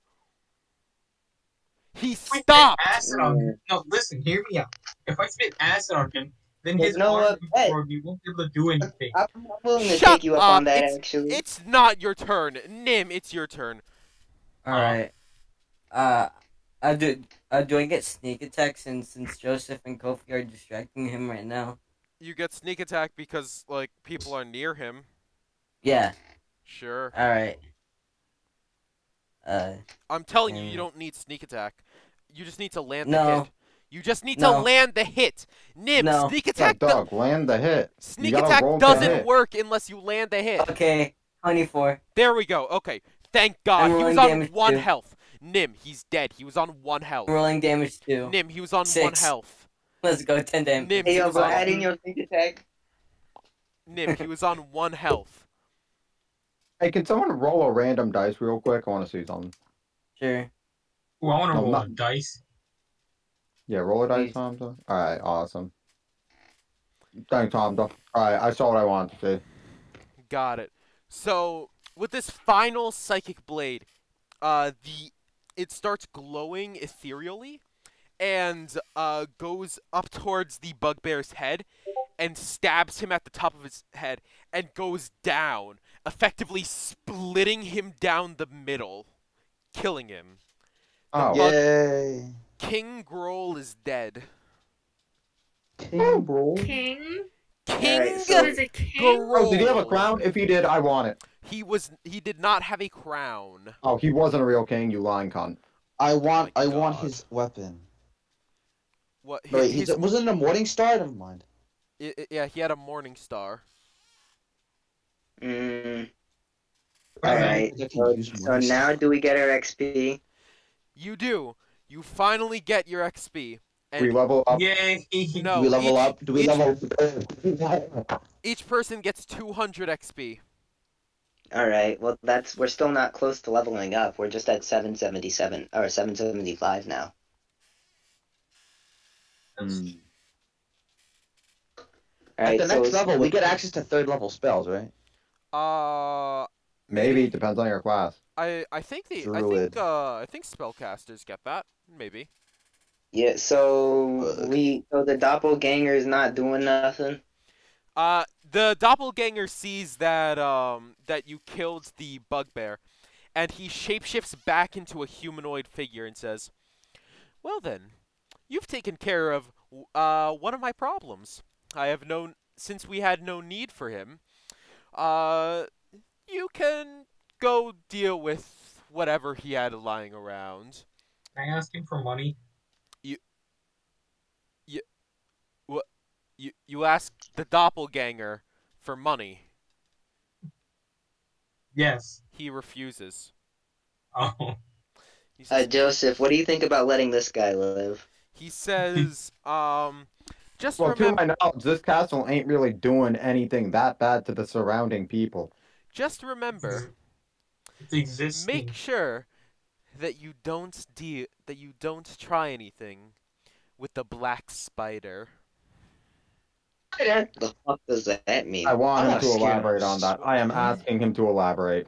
He If I spit stopped. acid on him. No, listen, hear me out. If I spit acid on him, then You his know arm what? and Hey. sword, we won't be able to do anything. I'm I'm willing to Shut take you up on that. It's- Actually, It's not your turn, Nim. It's your turn. All right. Uh, uh, do uh, do I get sneak attack since since Joseph and Kofi are distracting him right now? You get sneak attack because like people are near him. Yeah. Sure. All right. Uh, I'm telling you, you don't need sneak attack. You just need to land the No. hit. You just need to land the hit. Nim, No. sneak attack. do- dog, land the hit. sneak attack doesn't work unless you land the hit. okay. Twenty-four. There we go. Okay. Thank God. I'm He was on one too. health. Nim, he's dead. He was on one health. Rolling damage two. Nim, he was on one Six. health. Let's go. Ten damage. Nim, hey yo, was go on add in your sneak attack. Nim, he was on one health. Hey, can someone roll a random dice real quick? I want to see something. Sure. Ooh, I want to No, roll not- a dice. Yeah, roll a dice, Please. Hamza. All right, awesome. Thanks, Tom. All right, I saw what I wanted to see. Got it. So with this final psychic blade, uh, the it starts glowing ethereally, and uh, goes up towards the bugbear's head, and stabs him at the top of his head, and goes down, effectively splitting him down the middle, killing him. Oh, Yay. King Grol is dead. King, oh, bro. King? King Alright, So is a king? Oh, did he have a crown? If he did, I want it. He was. He did not have a crown. Oh, he wasn't a real king, you lying cunt. I want my I want his weapon. What? hi- Wait, his- wasn't it a morning star? Never mind. I- I- yeah, he had a morning star. Mm, All all right. right. I can So, so now do we get our XP? You do. You finally get your XP. And we level up. Yay! (laughs) No, Do we level each- up? Do we each- level (laughs) each person gets 200 XP. All right. Well, that's we're still not close to leveling up. We're just at 777 or 775 now. All At right. the so next level, we get access to third level spells, right? Uh, Maybe, it depends on your class. I I think the I Druid. think uh I think spellcasters get that. Maybe. Yeah. So Ugh. we so the doppelganger is not doing nothing. Uh, the doppelganger sees that um that you killed the bugbear, and he shapeshifts back into a humanoid figure and says, "Well then, you've taken care of uh one of my problems. I have known since we had no need for him. Uh, you can go deal with whatever he had lying around." Can I ask him for money? You you what, you you ask the doppelganger for money. Yes. He refuses. Oh. He Uh, Joseph, what do you think about letting this guy live? he says um, just Well, to remember my knowledge, this castle ain't really doing anything that bad to the surrounding people. just remember It's existing. make sure that you don't de- that you don't try anything with the black spider. The fuck does that mean? I want I'm him to elaborate on that. I am asking him to elaborate.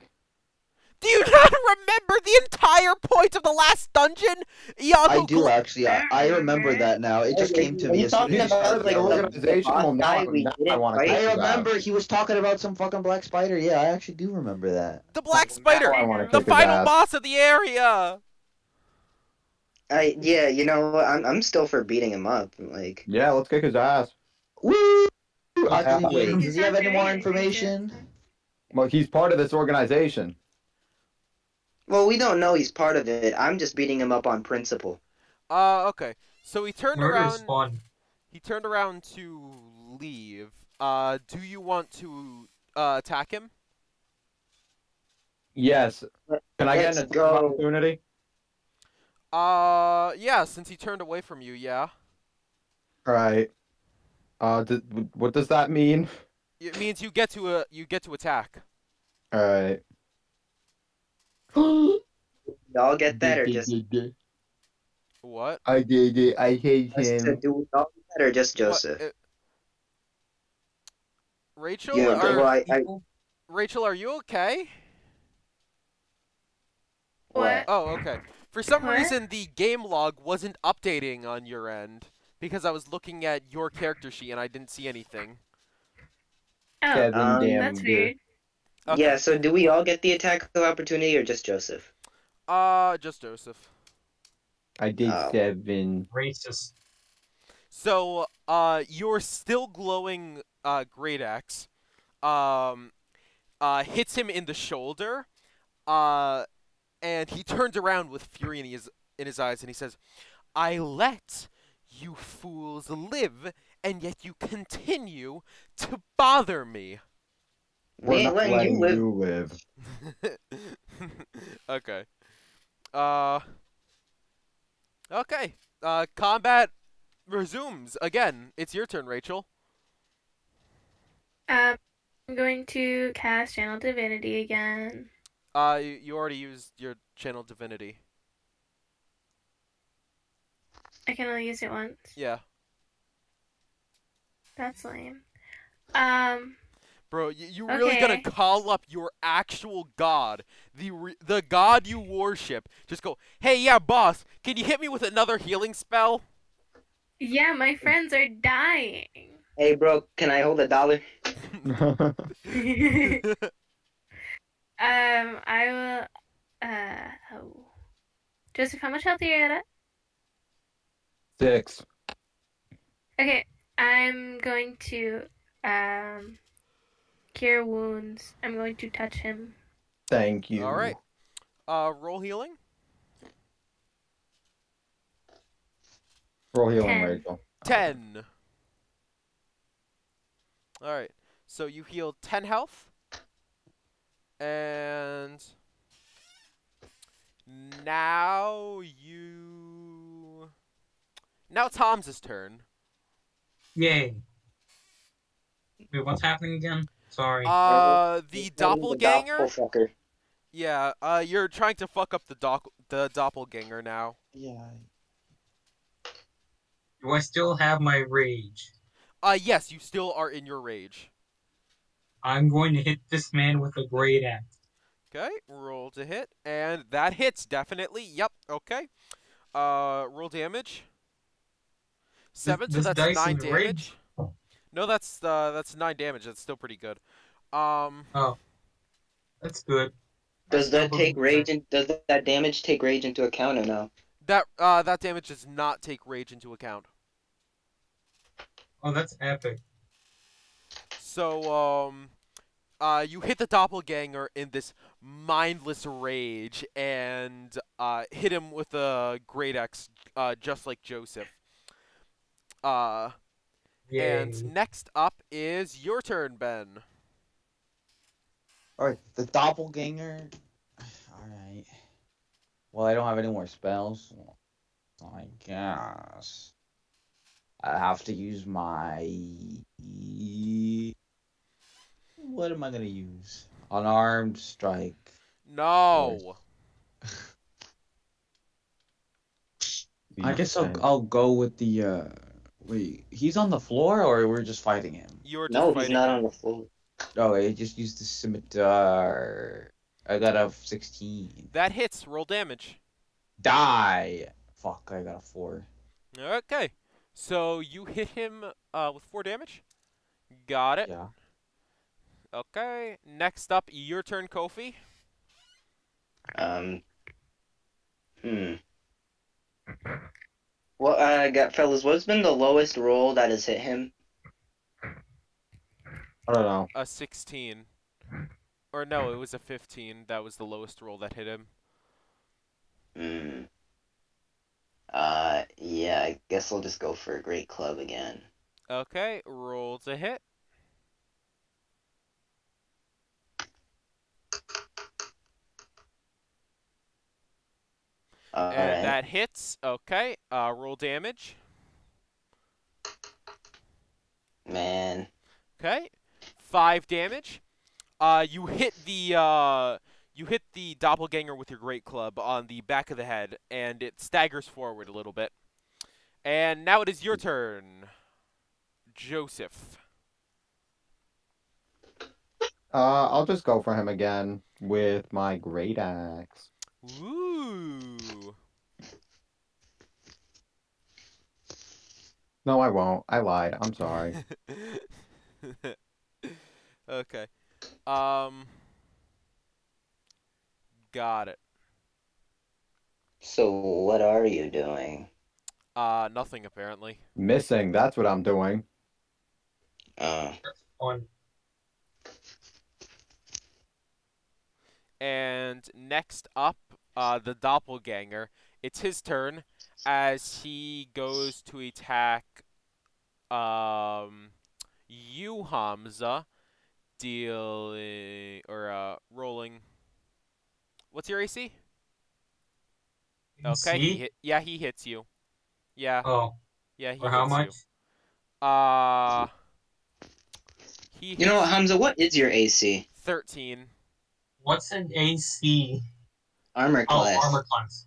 Do you not remember the entire point of the last dungeon? Iago I do Gl- actually. I, I remember that now. It just came to me you as soon talking as about, like, yelling. the- organization? boss Well, guy we now I didn't wanna I remember he was talking about some fucking black spider. Yeah, I actually do remember that. the black spider, I the final ass. boss of the area. I yeah, you know? I'm I'm still for beating him up. Like Yeah, let's kick his ass. Woo! I- Actually, wait, does he have any more information? Well, he's part of this organization. Well, we don't know he's part of it. I'm just beating him up on principle. Uh, okay. So he turned Murder is around. fun. He turned around to leave. Uh, do you want to uh, attack him? Yes. Can I get Let's an attack go. opportunity? Uh, yeah. Since he turned away from you, yeah. All right. Uh, th- what does that mean? It means you get to uh, you get to attack. All right. (gasps) Y'all get that or just What? I did it. I hate I said, do we all get that or just Joseph? What, Rachel, Yeah, are, well, I, I, Rachel, are you okay? What? Oh, okay. For some What? reason, the game log wasn't updating on your end because I was looking at your character sheet and I didn't see anything. Oh, Kevin Um, damn that's good. weird. Okay. Yeah, so do we all get the attack of opportunity or just Joseph? Uh, just Joseph. I did Oh. seven. Racist. So, uh, your still glowing uh, great axe, um, uh, hits him in the shoulder, uh, and he turns around with fury in his in his eyes, and he says, "I let you fools live, and yet you continue to bother me." We're ain't not letting you live. you live. (laughs) okay. Uh. Okay. Uh, combat resumes again. It's your turn, Rachel. Um, I'm going to cast Channel Divinity again. Uh, you, you already used your channel divinity. I can only use it once. Yeah, That's lame. Um, bro, you, you really gonna call up your actual god, the re- the god you worship? Just go, hey, yeah, boss, can you hit me with another healing spell? yeah, my friends are dying. Hey, bro, can I hold a dollar? (laughs) (laughs) um, I will. Uh, oh. Joseph, how much health are you at? Six. Okay, I'm going to um cure wounds. I'm going to touch him. Thank you. All right. Uh, roll healing. Roll healing, Ten. Rachel. Ten. All right. So you heal ten health, and now you. Now Tom's turn. Yay. Wait, what's happening again? Sorry. Uh, the doppelganger. Doppelfucker. Yeah. Uh, you're trying to fuck up the doc the doppelganger now. Yeah. Do I still have my rage? Uh, yes, you still are in your rage. I'm going to hit this man with a great axe. Okay, roll to hit, and that hits definitely. Yep. Okay. Uh, roll damage. Seven, so this that's nine damage. rigged. No, that's uh, that's nine damage. That's still pretty good. Um, Oh, that's good. Does that take rage? In, does that damage take rage into account or no? that uh, that damage does not take rage into account. Oh, that's epic. So, um, uh, you hit the doppelganger in this mindless rage and uh, hit him with a great axe, uh, just like Joseph. Uh, Yay. and next up is your turn, Ben. Alright, the doppelganger. (sighs) Alright. Well, I don't have any more spells. so I guess. I have to use my. What am I gonna use? Unarmed strike. No. (laughs) I guess I'll, I'll go with the. uh Wait, he's on the floor or we're just fighting him? You're just No, he's not him. on the floor. Oh, I just used the scimitar. I got a 16. That hits. Roll damage. Die! Fuck, I got a 4. Okay. So you hit him uh, with four damage. Got it. Yeah. Okay. Next up, your turn, Kofi. Um. Hmm. Well, uh, got fellas. What's been the lowest roll that has hit him? I don't know. A 16. Or no, it was a 15. That was the lowest roll that hit him. Hmm. Uh, yeah. I guess I'll just go for a great club again. Okay, roll to hit. All and right. that hits. Okay, uh, roll damage. Man. Okay, five damage. Uh, you hit the uh, you hit the doppelganger with your great club on the back of the head, and it staggers forward a little bit. And now it is your turn, Joseph. Uh, I'll just go for him again with my great axe. Ooh. No, I won't. I lied. I'm sorry. (laughs) okay. Um. Got it. So what are you doing? Uh, nothing apparently. Missing. That's what I'm doing. Uh. That's fun. And next up, uh, the doppelganger. It's his turn as he goes to attack um you Hamza dealing or uh rolling What's your AC? Okay, he hit, yeah, he hits you. Yeah, Oh, yeah, he for how hits much? you. Uh he You know what, Hamza? What is your AC? 13. What's an AC? Armor class. Oh, class. armor class.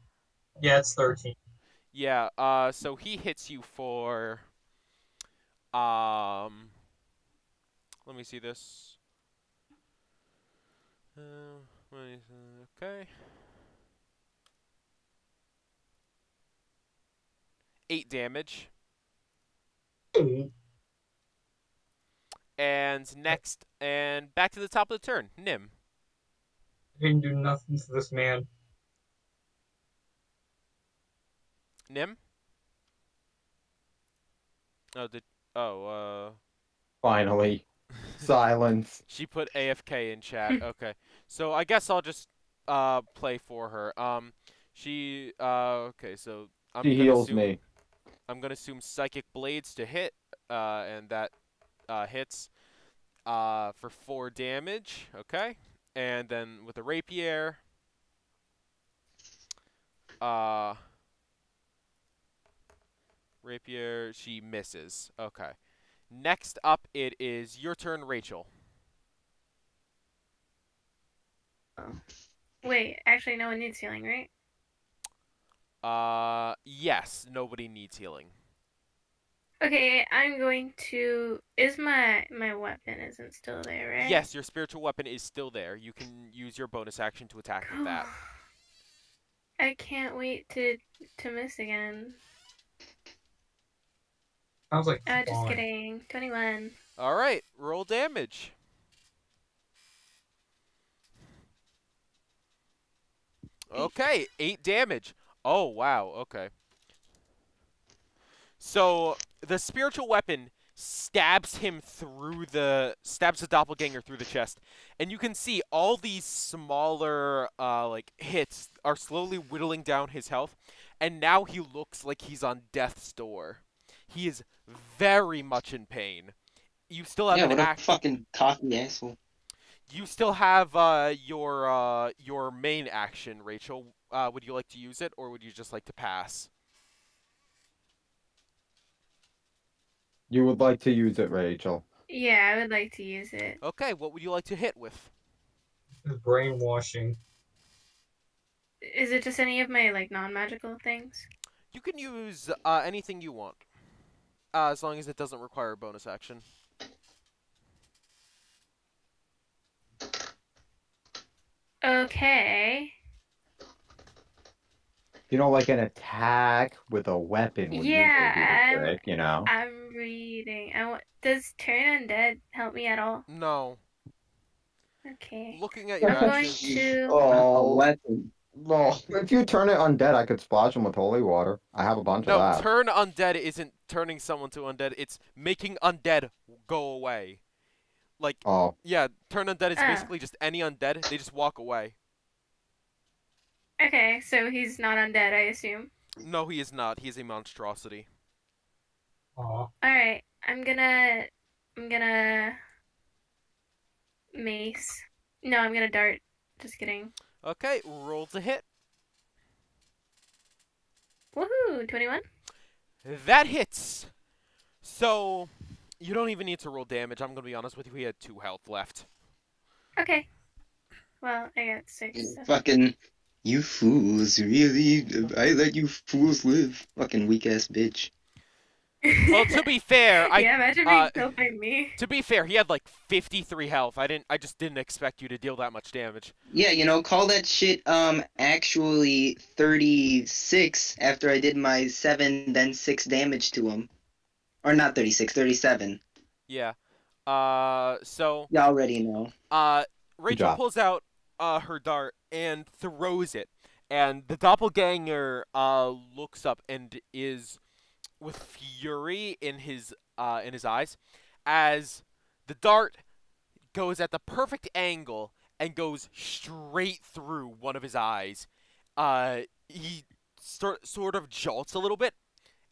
Yeah, it's 13. Yeah, uh, so he hits you for, um, let me see this. Uh, uh, okay. Eight damage. And next, and back to the top of the turn, Nim. Didn't do nothing to this man. Nim? Oh, did, oh, uh. Finally. (laughs) Silence. She put AFK in chat. (laughs) Okay. So I guess I'll just uh play for her. Um she uh okay, so I'm She gonna heals assume, me. I'm going to assume psychic blades to hit uh and that uh hits uh for 4 damage, okay? And then with the rapier uh rapier she misses. Okay. Next up, it is your turn, Rachel. Wait, actually, no one needs healing, right? Uh, yes, nobody needs healing. Okay, I'm going to. Is my my weapon isn't still there, right? Yes, your spiritual weapon is still there. You can use your bonus action to attack with that. (sighs) I can't wait to to miss again. Sounds like Uh, just kidding. 21. All right, roll damage. Okay, eight damage. Oh wow. Okay. So the spiritual weapon stabs him through the stabs the doppelganger through the chest, and you can see all these smaller uh, like hits are slowly whittling down his health, and now he looks like he's on death's door. He is very much in pain. You still have Yeah, an what a fucking cocky asshole. you still have uh, your uh, your main action, Rachel. Uh, would you like to use it, or would you just like to pass? You would like to use it, Rachel. Yeah, I would like to use it. Okay, what would you like to hit with? Brainwashing. Is it just any of my like non-magical things? You can use uh, anything you want, uh, as long as it doesn't require a bonus action. Okay. You know, like an attack with a weapon would Yeah, I'm- trick, you know? I'm reading. I want. Does turn undead help me at all? No. Okay. Looking at your I'm going actions. to. Oh, weapon. No. If you turn it undead, I could splash them with holy water. I have a bunch No, of that. turn undead isn't turning someone to undead. It's making undead go away. Like, oh, yeah, turn undead is Ah. basically just any undead. They just walk away. Okay, so he's not undead, I assume. No, he is not. He's a monstrosity. Aw. All right, I'm gonna. I'm gonna. Mace. No, I'm gonna dart. Just kidding. Okay, roll to hit. Woohoo! 21? That hits. So, you don't even need to roll damage. I'm gonna be honest with you. He had two health left. Okay. Well, I got six. so- Fucking, you fools, really? I let you fools live. Fucking weak ass bitch. Well, to be fair, (laughs) I yeah, imagine being uh, killed by me. to be fair, he had like 53 health. I didn't. I just didn't expect you to deal that much damage. Yeah, you know, call that shit, um, actually 36 after I did my 7, then 6 damage to him. Or not 36, 37. Yeah. Uh. So. You already know. Uh. Rachel pulls out uh her dart and throws it, and the doppelganger uh looks up and is with fury in his uh in his eyes, as the dart goes at the perfect angle and goes straight through one of his eyes. Uh, he sort sort of jolts a little bit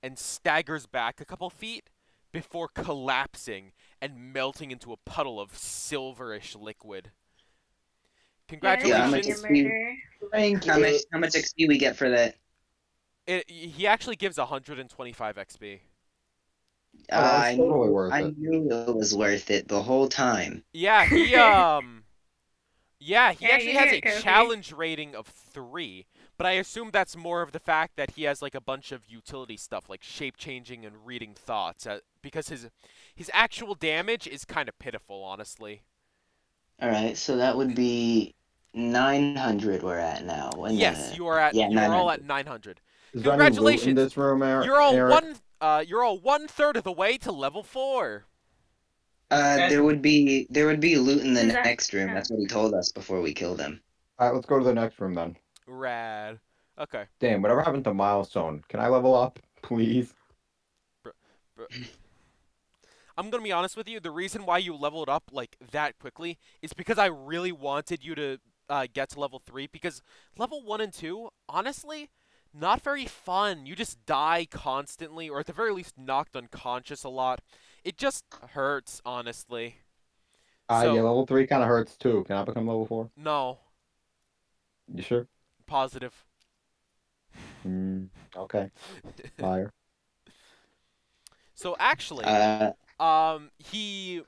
and staggers back a couple feet before collapsing and melting into a puddle of silverish liquid. Yeah, I'm Congratulations! a Thank How much, how much XP we get for that? It, he actually gives 125 XP. Oh, that was I, totally knew, worth I it. knew it was worth it the whole time. Yeah, he (laughs) um, yeah, he Yeah, actually has a Kofi. challenge rating of three, but I assume that's more of the fact that he has like a bunch of utility stuff like shape changing and reading thoughts, uh, because his his actual damage is kind of pitiful, honestly. Alright, so that would be 900 we're at now. And Yes, then- you are at yeah, you are all 900. at 900. is there any loot in Congratulations. this room, Eric? You're all Eric? one uh, you're all one third of the way to level four. Uh, there would be there would be loot in the Is that- next room. That's what he told us before we killed him. All right, let's go to the next room then. Rad. Okay. Damn, whatever happened to milestone? Can I level up, (laughs) please? I'm gonna be honest with you. The reason why you leveled up like that quickly is because I really wanted you to uh, get to level three. Because level one and two, honestly, not very fun. You just die constantly, or at the very least, knocked unconscious a lot. It just hurts, honestly. Uh, So- yeah, level three kind of hurts too. Can I become level four? No, You sure? positive. Hmm. okay. (laughs) Liar. So actually, Uh, um, he,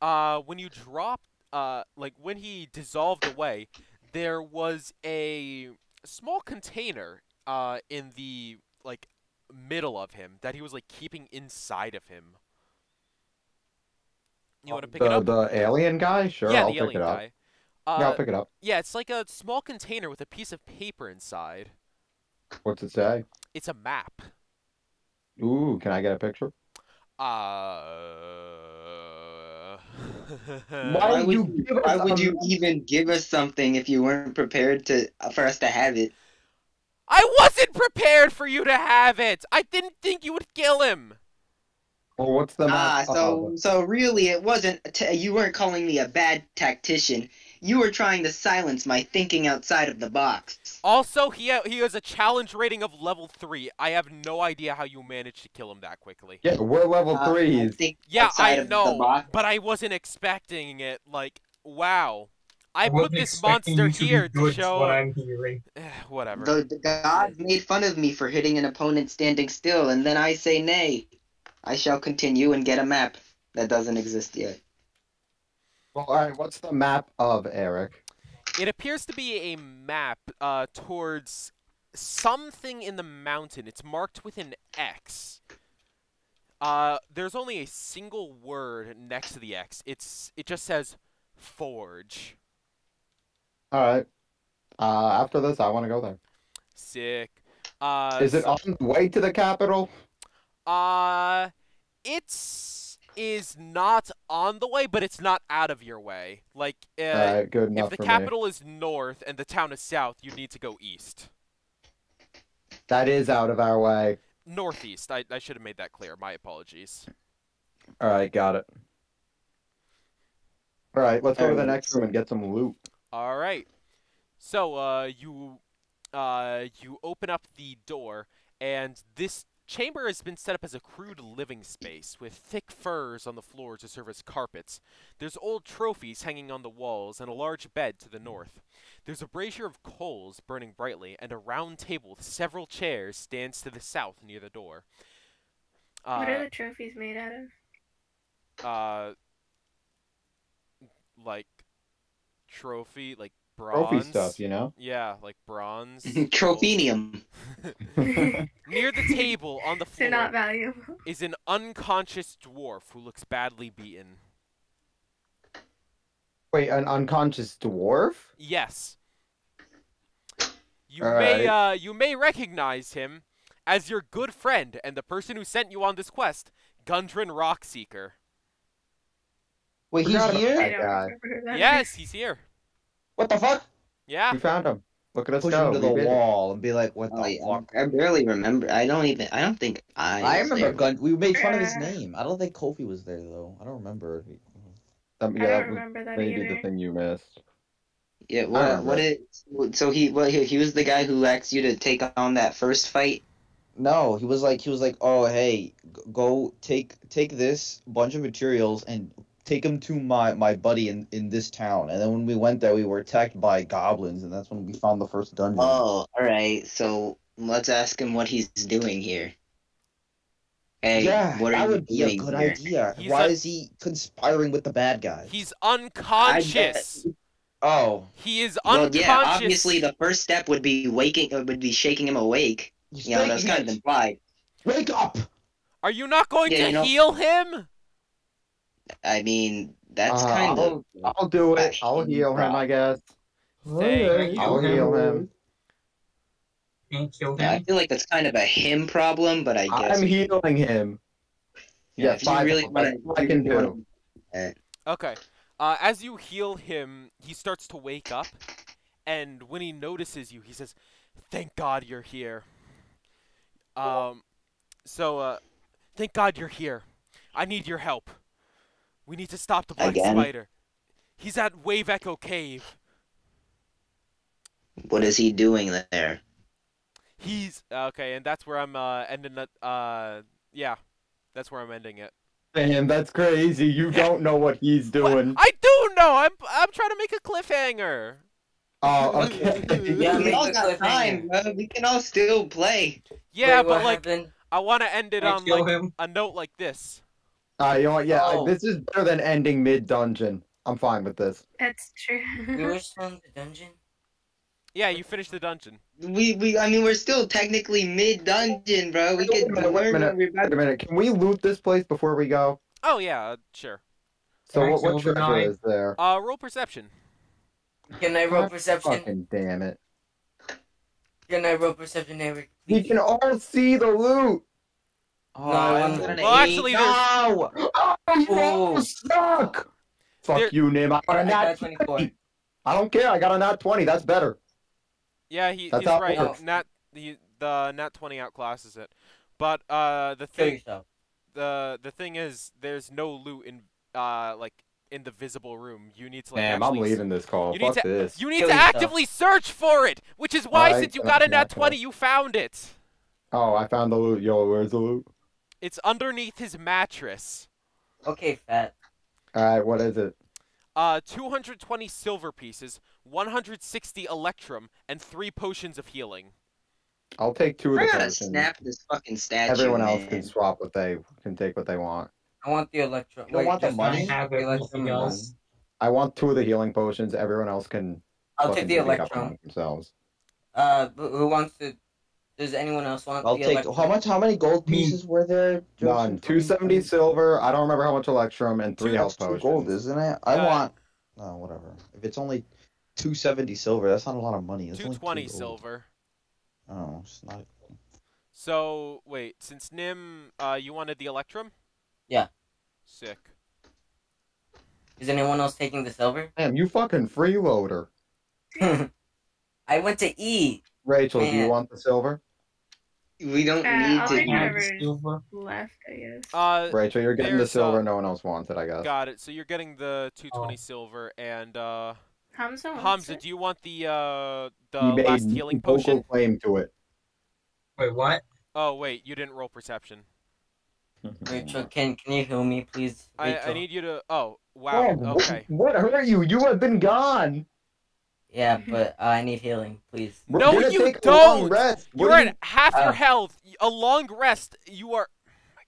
uh, when you drop, uh, like when he dissolved away, there was a small container, uh, in the like middle of him that he was like keeping inside of him. You want to pick the it up? the alien guy? Sure, yeah, I'll the pick alien it up. guy. yeah, Uh, I'll pick it up. yeah, it's like a small container with a piece of paper inside. What's it say? It's a map. Ooh, can I get a picture? Uh. Why Why would you you, give us why would a you even give us something if you weren't prepared to for us to have it? I wasn't prepared for you to have it. I didn't think you would kill him. Well, what's the Ah, map? so so really, it wasn't. a T- you weren't calling me a bad tactician. You were trying to silence my thinking outside of the box. Also, he ha- he has a challenge rating of level three. I have no idea how you managed to kill him that quickly. Yeah, we're level Uh, I threes. think Yeah, I know, but I wasn't expecting it. Like, wow. I, wasn't put this monster you to here to show. What I'm hearing. (sighs) Whatever. The, the gods made fun of me for hitting an opponent standing still, and then I say nay. I shall continue and get a map that doesn't exist yet. Well, all right. What's the map of Eric? It appears to be a map uh, towards something in the mountain. It's marked with an X. Uh, there's only a single word next to the X. It's it just says forge. All right. Uh, after this, I want to go there. Sick. Uh, Is it so- on the way to the capital? Uh, it's is not on the way, but it's not out of your way. Like, uh, good if the for me. capital is north and the town is south, you need to go east. That is out of our way. Northeast. I, I should have made that clear. My apologies. All right, got it. All right, let's go to the next room and get some loot. All right. So, uh, you, uh, you open up the door, and this chamber has been set up as a crude living space with thick furs on the floor to serve as carpets. There's old trophies hanging on the walls and a large bed to the north. There's a brazier of coals burning brightly, and a round table with several chairs stands to the south near the door. what are Uh, the trophies made out of? uh, like trophy, like bronze. Trophy stuff, you know? Yeah, like bronze. (laughs) Trophenium. (laughs) Near the table on the (laughs) They're not floor valuable. is an unconscious dwarf who looks badly beaten. Wait, an unconscious dwarf? Yes. You All may right. uh you may recognize him as your good friend and the person who sent you on this quest, Gundren Rockseeker. Wait, he's here? I that don't guy. remember that. Yes, he's here. What the fuck? Yeah. We found him. Look at us Push go. him to we the did it. wall and be like, what Oh, the yeah, fuck? I barely remember. I don't even. I don't think I. I remember there. Gun. We made fun of his (laughs) name. I don't think Kofi was there though. I don't remember. Um, I don't remember that maybe either. the thing you missed. Yeah. What? remember. What it? So he. What? He, he was the guy who asked you to take on that first fight. No, he was like, he was like, oh hey, go take take this bunch of materials and take him to my my buddy in in this town. And then when we went there, we were attacked by goblins, and that's when we found the first dungeon. Oh, all right. So let's ask him what he's doing here. Hey, yeah, what are that you would be a good here? idea. He's Why a- is he conspiring with the bad guys? He's unconscious. oh, He is Well, unconscious. yeah. Obviously, the first step would be waking. uh, Would be shaking him awake. he's You know, that's faking kind of it. implied. Wake up! Are you not going Yeah, to you know- heal him? I mean, that's Uh, kind of. I'll, I'll do it. I'll him heal him, I guess. Thank. I'll heal him. Can't kill Yeah, I feel like that's kind of a him problem, but I guess. I'm healing him. Yeah, Yeah, five really of wanna- them. I can do. It. Okay. Uh, as you heal him, he starts to wake up, and when he notices you, he says, "Thank God you're here." Um, so uh, thank God you're here. I need your help. We need to stop the black Again? spider. He's at Wave Echo Cave. What is he doing there? He's okay, and that's where I'm uh, ending it. Uh, yeah, that's where I'm ending it. Damn, that's crazy. You don't know what he's What? doing. I do know. I'm I'm trying to make a cliffhanger. Oh, okay. (laughs) Yeah, we all got time, bro. We can all still play. Yeah, Wait, but like happened? I want to end it Can't on like him. a note like this. Uh, you know what? Yeah, I- Oh. this is better than ending mid dungeon. I'm fine with this. That's true. (laughs) We were still in the dungeon. Yeah, you finished the dungeon. We, we, I mean, we're still technically mid dungeon, bro. We Wait a can minute, wait a minute. what we're about Wait a minute. Can we loot this place before we go? Oh yeah, uh, sure. So Can I what, what kill the treasure guy? is there? Uh, roll perception. Can I roll God perception? Fucking damn it. Can I roll perception, Eric? We can all see the loot. Oh, No, I I want- got an Well, eight. actually, there's- no! Oh, you Oh. suck! Fuck There- you, Nim. I got a nat 20. I don't care. I got a nat 20. That's better. Yeah, he, That's he's right. works. Nat the the nat twenty outclasses it. But uh, the thing the the thing is, there's no loot in uh like in the visible room. You need to like. Damn, I'm leaving this call. You need Fuck to this. you need Kill to yourself. actively search for it, which is why Alright, since you got a I'm nat twenty, you found it. Oh, I found the loot. Yo, where's the loot? It's underneath his mattress. Okay, fat. Alright, what is it? Uh, 220 silver pieces, 160 electrum, and three potions of healing. I'll take two of I the gotta potions. snap this fucking statue. Everyone else man. can swap what they can take what they want. I want the electro. You don't Wait, want the money? I have electrum everything else. I want two of the healing potions. Everyone else can. I'll take the electrum. themselves. Uh, who who wants to? Does anyone else want I'll the take. electrum? How much? How many gold pieces were there? None. Two seventy silver. I don't remember how much electrum and three Two- health that's potions. two gold, isn't it? I Uh, want. Oh, whatever. If it's only two seventy silver, that's not a lot of money. It's only 220 silver. Oh, it's not. So wait, since Nim, uh, you wanted the electrum? Yeah. Sick. Is anyone else taking the silver? Damn, you fucking freeloader. (laughs) I went to eat. Rachel, do you want the silver? We don't Uh, need to. take eat. whatever. Silver. Left, I guess. Uh, Rachel, you're getting the silver. uh, No one else wants it, I guess. got it. So you're getting the 220 Oh. silver, and uh, Hamza wants Hamza, it? do you want the uh the he made last healing vocal potion? claim to it. Wait, what? Oh wait, you didn't roll perception. (laughs) Rachel, can can you heal me, please? I, I need you to. Oh wow. Okay. What, what hurt you? You have been gone. Yeah, (laughs) but uh, I need healing, please. We're No, gonna you take a long don't! Rest. What You're do at half your Oh. health. A long rest. You are. Oh my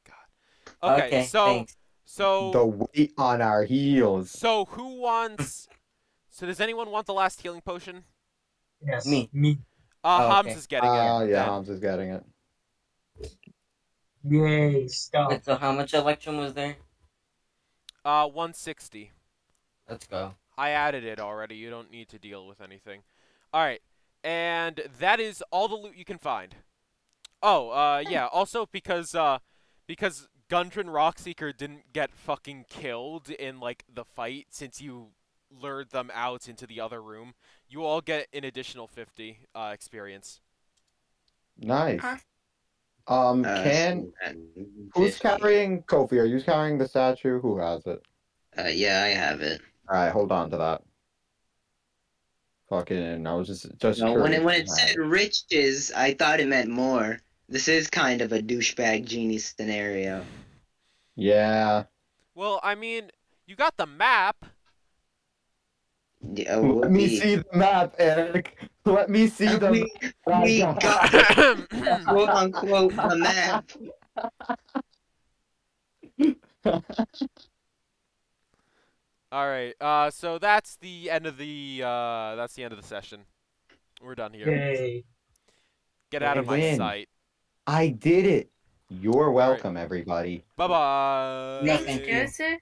god. Okay. Okay, so thanks. so The weight on our heels. so who wants? so does anyone want the last healing potion? Yes. Me. Me. Uh, Oh, Hams okay. is getting Oh, it. yeah, then. Hans is getting it. Yay, stop. Wait, so how much electrum was there? Uh, 160. Let's go. I added it already. You don't need to deal with anything. All right, and that is all the loot you can find. Oh, uh, yeah. Also, because uh, because Gundren Rockseeker didn't get fucking killed in like the fight, since you lured them out into the other room, you all get an additional 50 uh, experience. Nice. Huh? Um, Uh, can who's carrying Kofi? Are you carrying the statue? Who has it? Uh, yeah, I have it. All right, hold on to that. Fucking, I was just just. No, when it when it said riches, I thought it meant more. This is kind of a douchebag genie scenario. Yeah. Well, I mean, you got the map. Yeah, oh, Let me whoopee. see the map, Eric. Let me see the. we, map. we (laughs) got quote unquote a map. (laughs) All right. Uh, so that's the end of the uh, that's the end of the session. We're done here. Yay. Get out of my win. sight. I did it. You're welcome, everybody. Bye bye. Thank you. Joseph.